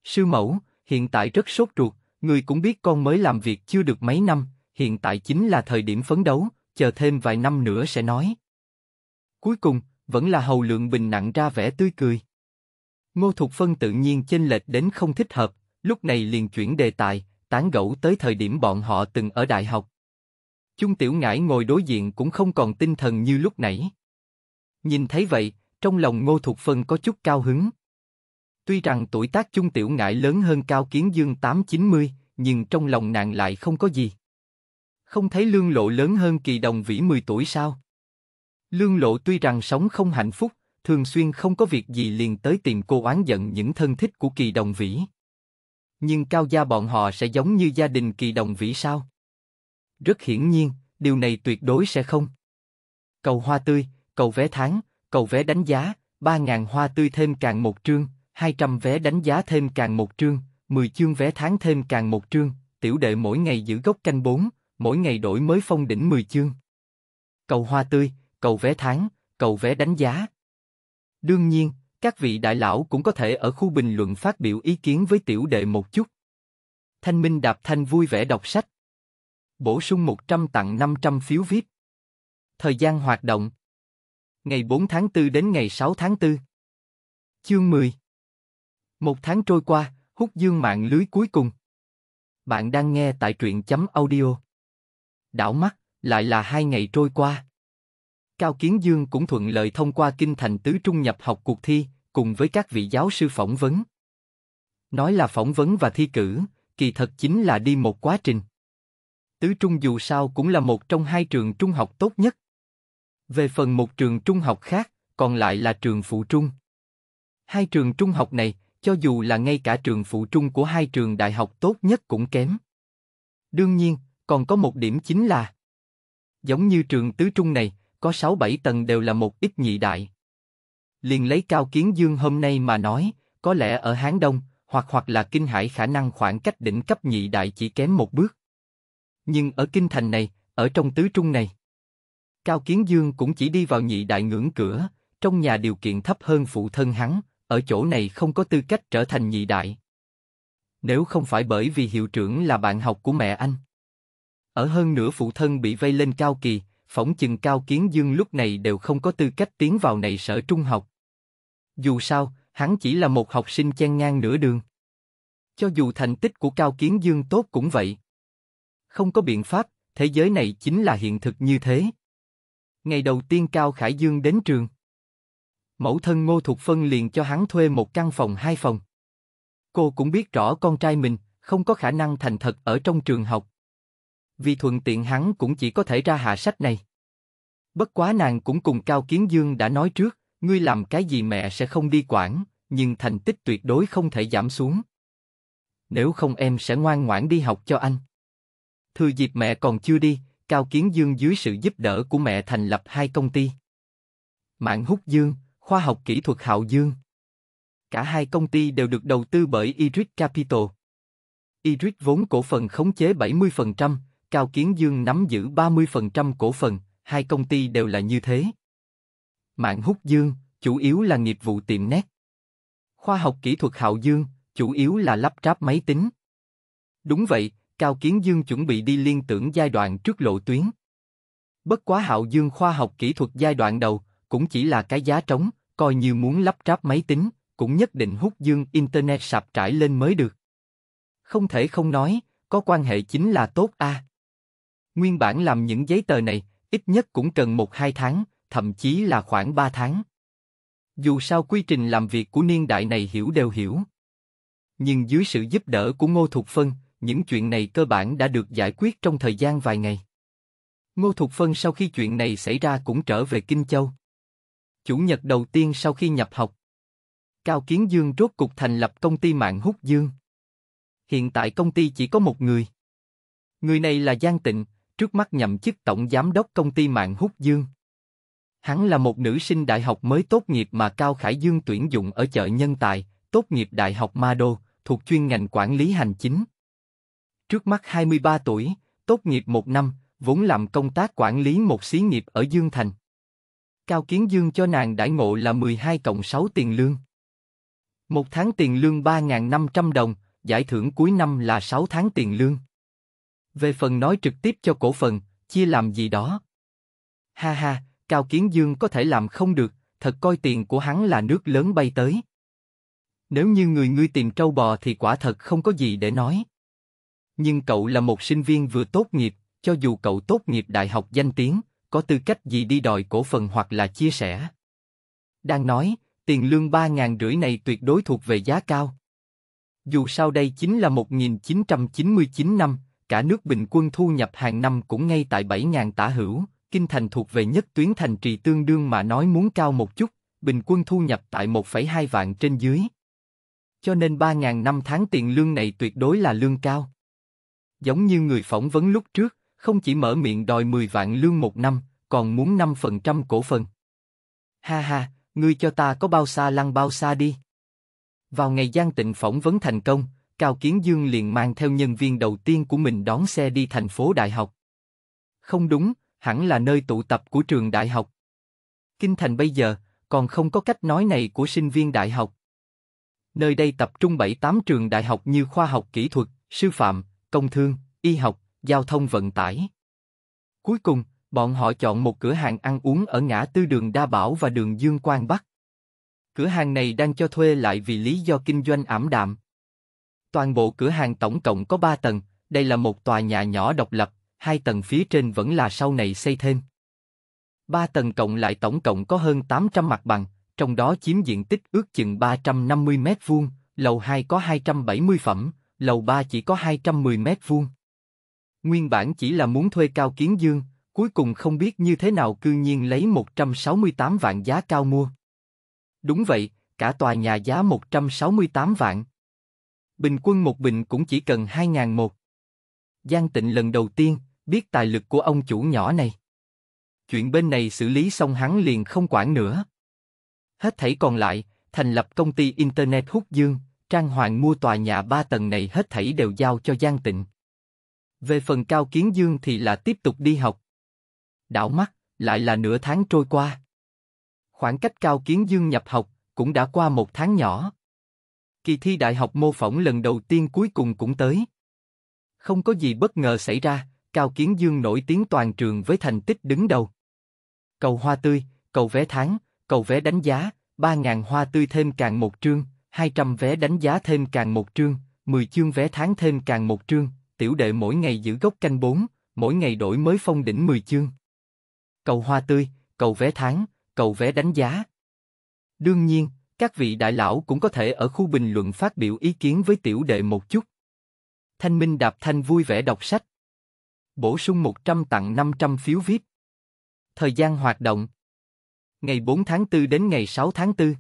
Sư mẫu, hiện tại rất sốt ruột, người cũng biết con mới làm việc chưa được mấy năm, hiện tại chính là thời điểm phấn đấu, chờ thêm vài năm nữa sẽ nói. Cuối cùng, vẫn là Hầu Lượng Bình nặng ra vẻ tươi cười. Ngô Thục Phân tự nhiên chênh lệch đến không thích hợp, lúc này liền chuyển đề tài, tán gẫu tới thời điểm bọn họ từng ở đại học. Chung Tiểu Ngải ngồi đối diện cũng không còn tinh thần như lúc nãy. Nhìn thấy vậy, trong lòng Ngô Thục Phân có chút cao hứng. Tuy rằng tuổi tác Chung Tiểu Ngải lớn hơn Cao Kiến Dương 8-90, nhưng trong lòng nàng lại không có gì. Không thấy lương lộ lớn hơn kỳ đồng vĩ 10 tuổi sao? Lương lộ tuy rằng sống không hạnh phúc, thường xuyên không có việc gì liền tới tìm cô oán giận những thân thích của kỳ đồng vĩ. Nhưng cao gia bọn họ sẽ giống như gia đình kỳ đồng vĩ sao? Rất hiển nhiên, điều này tuyệt đối sẽ không. Cầu hoa tươi, cầu vé tháng, cầu vé đánh giá, 3.000 hoa tươi thêm càng một trương, 200 vé đánh giá thêm càng một trương, 10 chương vé tháng thêm càng một trương, tiểu đệ mỗi ngày giữ gốc canh 4, mỗi ngày đổi mới phong đỉnh 10 chương. Cầu hoa tươi, cầu vé tháng, cầu vé đánh giá. Đương nhiên, các vị đại lão cũng có thể ở khu bình luận phát biểu ý kiến với tiểu đệ một chút. Thanh Minh Đạp Thanh vui vẻ đọc sách. Bổ sung 100 tặng 500 phiếu VIP. Thời gian hoạt động. Ngày 4 tháng 4 đến ngày 6 tháng 4. Chương 10. Một tháng trôi qua, hút dương mạng lưới cuối cùng. Bạn đang nghe tại truyện chấm audio. Đảo mắt, lại là hai ngày trôi qua. Cao Kiến Dương cũng thuận lợi thông qua kinh thành tứ trung nhập học cuộc thi, cùng với các vị giáo sư phỏng vấn. Nói là phỏng vấn và thi cử, kỳ thật chính là đi một quá trình. Tứ trung dù sao cũng là một trong hai trường trung học tốt nhất. Về phần một trường trung học khác, còn lại là trường phụ trung. Hai trường trung học này, cho dù là ngay cả trường phụ trung của hai trường đại học tốt nhất cũng kém. Đương nhiên, còn có một điểm chính là giống như trường tứ trung này, có 6-7 tầng đều là một ít nhị đại. Liền lấy Cao Kiến Dương hôm nay mà nói, có lẽ ở Hán Đông, hoặc hoặc là Kinh Hải khả năng khoảng cách đỉnh cấp nhị đại chỉ kém một bước. Nhưng ở Kinh Thành này, ở trong tứ trung này, Cao Kiến Dương cũng chỉ đi vào nhị đại ngưỡng cửa, trong nhà điều kiện thấp hơn phụ thân hắn, ở chỗ này không có tư cách trở thành nhị đại. Nếu không phải bởi vì hiệu trưởng là bạn học của mẹ anh. Ở hơn nửa phụ thân bị vây lên cao kỳ, phỏng chừng Cao Kiến Dương lúc này đều không có tư cách tiến vào này sở trung học. Dù sao, hắn chỉ là một học sinh chen ngang nửa đường. Cho dù thành tích của Cao Kiến Dương tốt cũng vậy. Không có biện pháp, thế giới này chính là hiện thực như thế. Ngày đầu tiên Cao Khải Dương đến trường. Mẫu thân Ngô Thục Phân liền cho hắn thuê một căn phòng hai phòng. Cô cũng biết rõ con trai mình không có khả năng thành thật ở trong trường học. Vì thuận tiện hắn cũng chỉ có thể ra hạ sách này. Bất quá nàng cũng cùng Cao Kiến Dương đã nói trước, ngươi làm cái gì mẹ sẽ không đi quản, nhưng thành tích tuyệt đối không thể giảm xuống. Nếu không em sẽ ngoan ngoãn đi học cho anh. Thừa dịp mẹ còn chưa đi, Cao Kiến Dương dưới sự giúp đỡ của mẹ thành lập hai công ty. Mạng Húc Dương, Khoa học Kỹ thuật Hạo Dương. Cả hai công ty đều được đầu tư bởi Iris Capital. Iris vốn cổ phần khống chế 70%, Cao Kiến Dương nắm giữ 30% cổ phần, hai công ty đều là như thế. Mạng hút Dương, chủ yếu là nghiệp vụ tiệm nét. Khoa học kỹ thuật Hạo Dương, chủ yếu là lắp ráp máy tính. Đúng vậy, Cao Kiến Dương chuẩn bị đi liên tưởng giai đoạn trước lộ tuyến. Bất quá Hạo Dương khoa học kỹ thuật giai đoạn đầu, cũng chỉ là cái giá trống, coi như muốn lắp ráp máy tính, cũng nhất định hút dương Internet sạp trải lên mới được. Không thể không nói, có quan hệ chính là tốt a. Nguyên bản làm những giấy tờ này, ít nhất cũng cần một hai tháng, thậm chí là khoảng ba tháng. Dù sao quy trình làm việc của niên đại này hiểu đều hiểu. Nhưng dưới sự giúp đỡ của Ngô Thục Phân, những chuyện này cơ bản đã được giải quyết trong thời gian vài ngày. Ngô Thục Phân sau khi chuyện này xảy ra cũng trở về Kinh Châu. Chủ nhật đầu tiên sau khi nhập học. Cao Kiến Dương rốt cục thành lập công ty mạng Hút Dương. Hiện tại công ty chỉ có một người. Người này là Giang Tịnh, trước mắt nhậm chức tổng giám đốc công ty mạng Hút Dương. Hắn là một nữ sinh đại học mới tốt nghiệp mà Cao Khải Dương tuyển dụng ở chợ nhân tài, tốt nghiệp Đại học Ma Đô, thuộc chuyên ngành quản lý hành chính. Trước mắt 23 tuổi, tốt nghiệp một năm, vốn làm công tác quản lý một xí nghiệp ở Dương Thành. Cao Kiến Dương cho nàng đãi ngộ là 12 cộng 6 tiền lương. Một tháng tiền lương 3.500 đồng, giải thưởng cuối năm là 6 tháng tiền lương. Về phần nói trực tiếp cho cổ phần, chia làm gì đó. Ha ha, Cao Kiến Dương có thể làm không được, thật coi tiền của hắn là nước lớn bay tới. Nếu như người ngươi tìm trâu bò thì quả thật không có gì để nói. Nhưng cậu là một sinh viên vừa tốt nghiệp, cho dù cậu tốt nghiệp đại học danh tiếng, có tư cách gì đi đòi cổ phần hoặc là chia sẻ. Đang nói, tiền lương ba ngàn rưỡi này tuyệt đối thuộc về giá cao. Dù sao đây chính là 1999 năm, cả nước bình quân thu nhập hàng năm cũng ngay tại 7.000 tả hữu, kinh thành thuộc về nhất tuyến thành trì tương đương mà nói muốn cao một chút, bình quân thu nhập tại 1,2 vạn trên dưới. Cho nên 3.000 năm tháng tiền lương này tuyệt đối là lương cao. Giống như người phỏng vấn lúc trước, không chỉ mở miệng đòi 10 vạn lương một năm, còn muốn 5% cổ phần. Ha ha, ngươi cho ta có bao xa lăn bao xa đi. Vào ngày Giang Tịnh phỏng vấn thành công, Cao Kiến Dương liền mang theo nhân viên đầu tiên của mình đón xe đi thành phố đại học. Không đúng, hẳn là nơi tụ tập của trường đại học. Kinh thành bây giờ, còn không có cách nói này của sinh viên đại học. Nơi đây tập trung 7-8 trường đại học như khoa học kỹ thuật, sư phạm, công thương, y học, giao thông vận tải. Cuối cùng, bọn họ chọn một cửa hàng ăn uống ở ngã tư đường Đa Bảo và đường Dương Quang Bắc. Cửa hàng này đang cho thuê lại vì lý do kinh doanh ảm đạm. Toàn bộ cửa hàng tổng cộng có 3 tầng, đây là một tòa nhà nhỏ độc lập, hai tầng phía trên vẫn là sau này xây thêm. Ba tầng cộng lại tổng cộng có hơn 800 mặt bằng, trong đó chiếm diện tích ước chừng 350 mét vuông, lầu 2 có 270 phẩm, lầu 3 chỉ có 210 mét vuông. Nguyên bản chỉ là muốn thuê cao kiến dương, cuối cùng không biết như thế nào cư nhiên lấy 168 vạn giá cao mua. Đúng vậy, cả tòa nhà giá 168 vạn. Bình quân một bình cũng chỉ cần 2.000 một. Giang Tịnh lần đầu tiên biết tài lực của ông chủ nhỏ này. Chuyện bên này xử lý xong hắn liền không quản nữa. Hết thảy còn lại, thành lập công ty Internet Hút Dương, Trang Hoàng mua tòa nhà ba tầng này hết thảy đều giao cho Giang Tịnh. Về phần Cao Kiến Dương thì là tiếp tục đi học. Đảo mắt, lại là nửa tháng trôi qua. Khoảng cách Cao Kiến Dương nhập học, cũng đã qua một tháng nhỏ. Kỳ thi đại học mô phỏng lần đầu tiên cuối cùng cũng tới. Không có gì bất ngờ xảy ra, Cao Kiến Dương nổi tiếng toàn trường với thành tích đứng đầu. Cầu hoa tươi, cầu vé tháng, cầu vé đánh giá, 3.000 hoa tươi thêm càng một trương, 200 vé đánh giá thêm càng một trương, 10 chương vé tháng thêm càng một trương, tiểu đệ mỗi ngày giữ gốc canh 4, mỗi ngày đổi mới phong đỉnh 10 chương. Cầu hoa tươi, cầu vé tháng, cầu vé đánh giá. Đương nhiên, các vị đại lão cũng có thể ở khu bình luận phát biểu ý kiến với tiểu đệ một chút. Thanh Minh Đạp Thanh vui vẻ đọc sách. Bổ sung 100 tặng 500 phiếu VIP. Thời gian hoạt động. Ngày 4 tháng 4 đến ngày 6 tháng 4.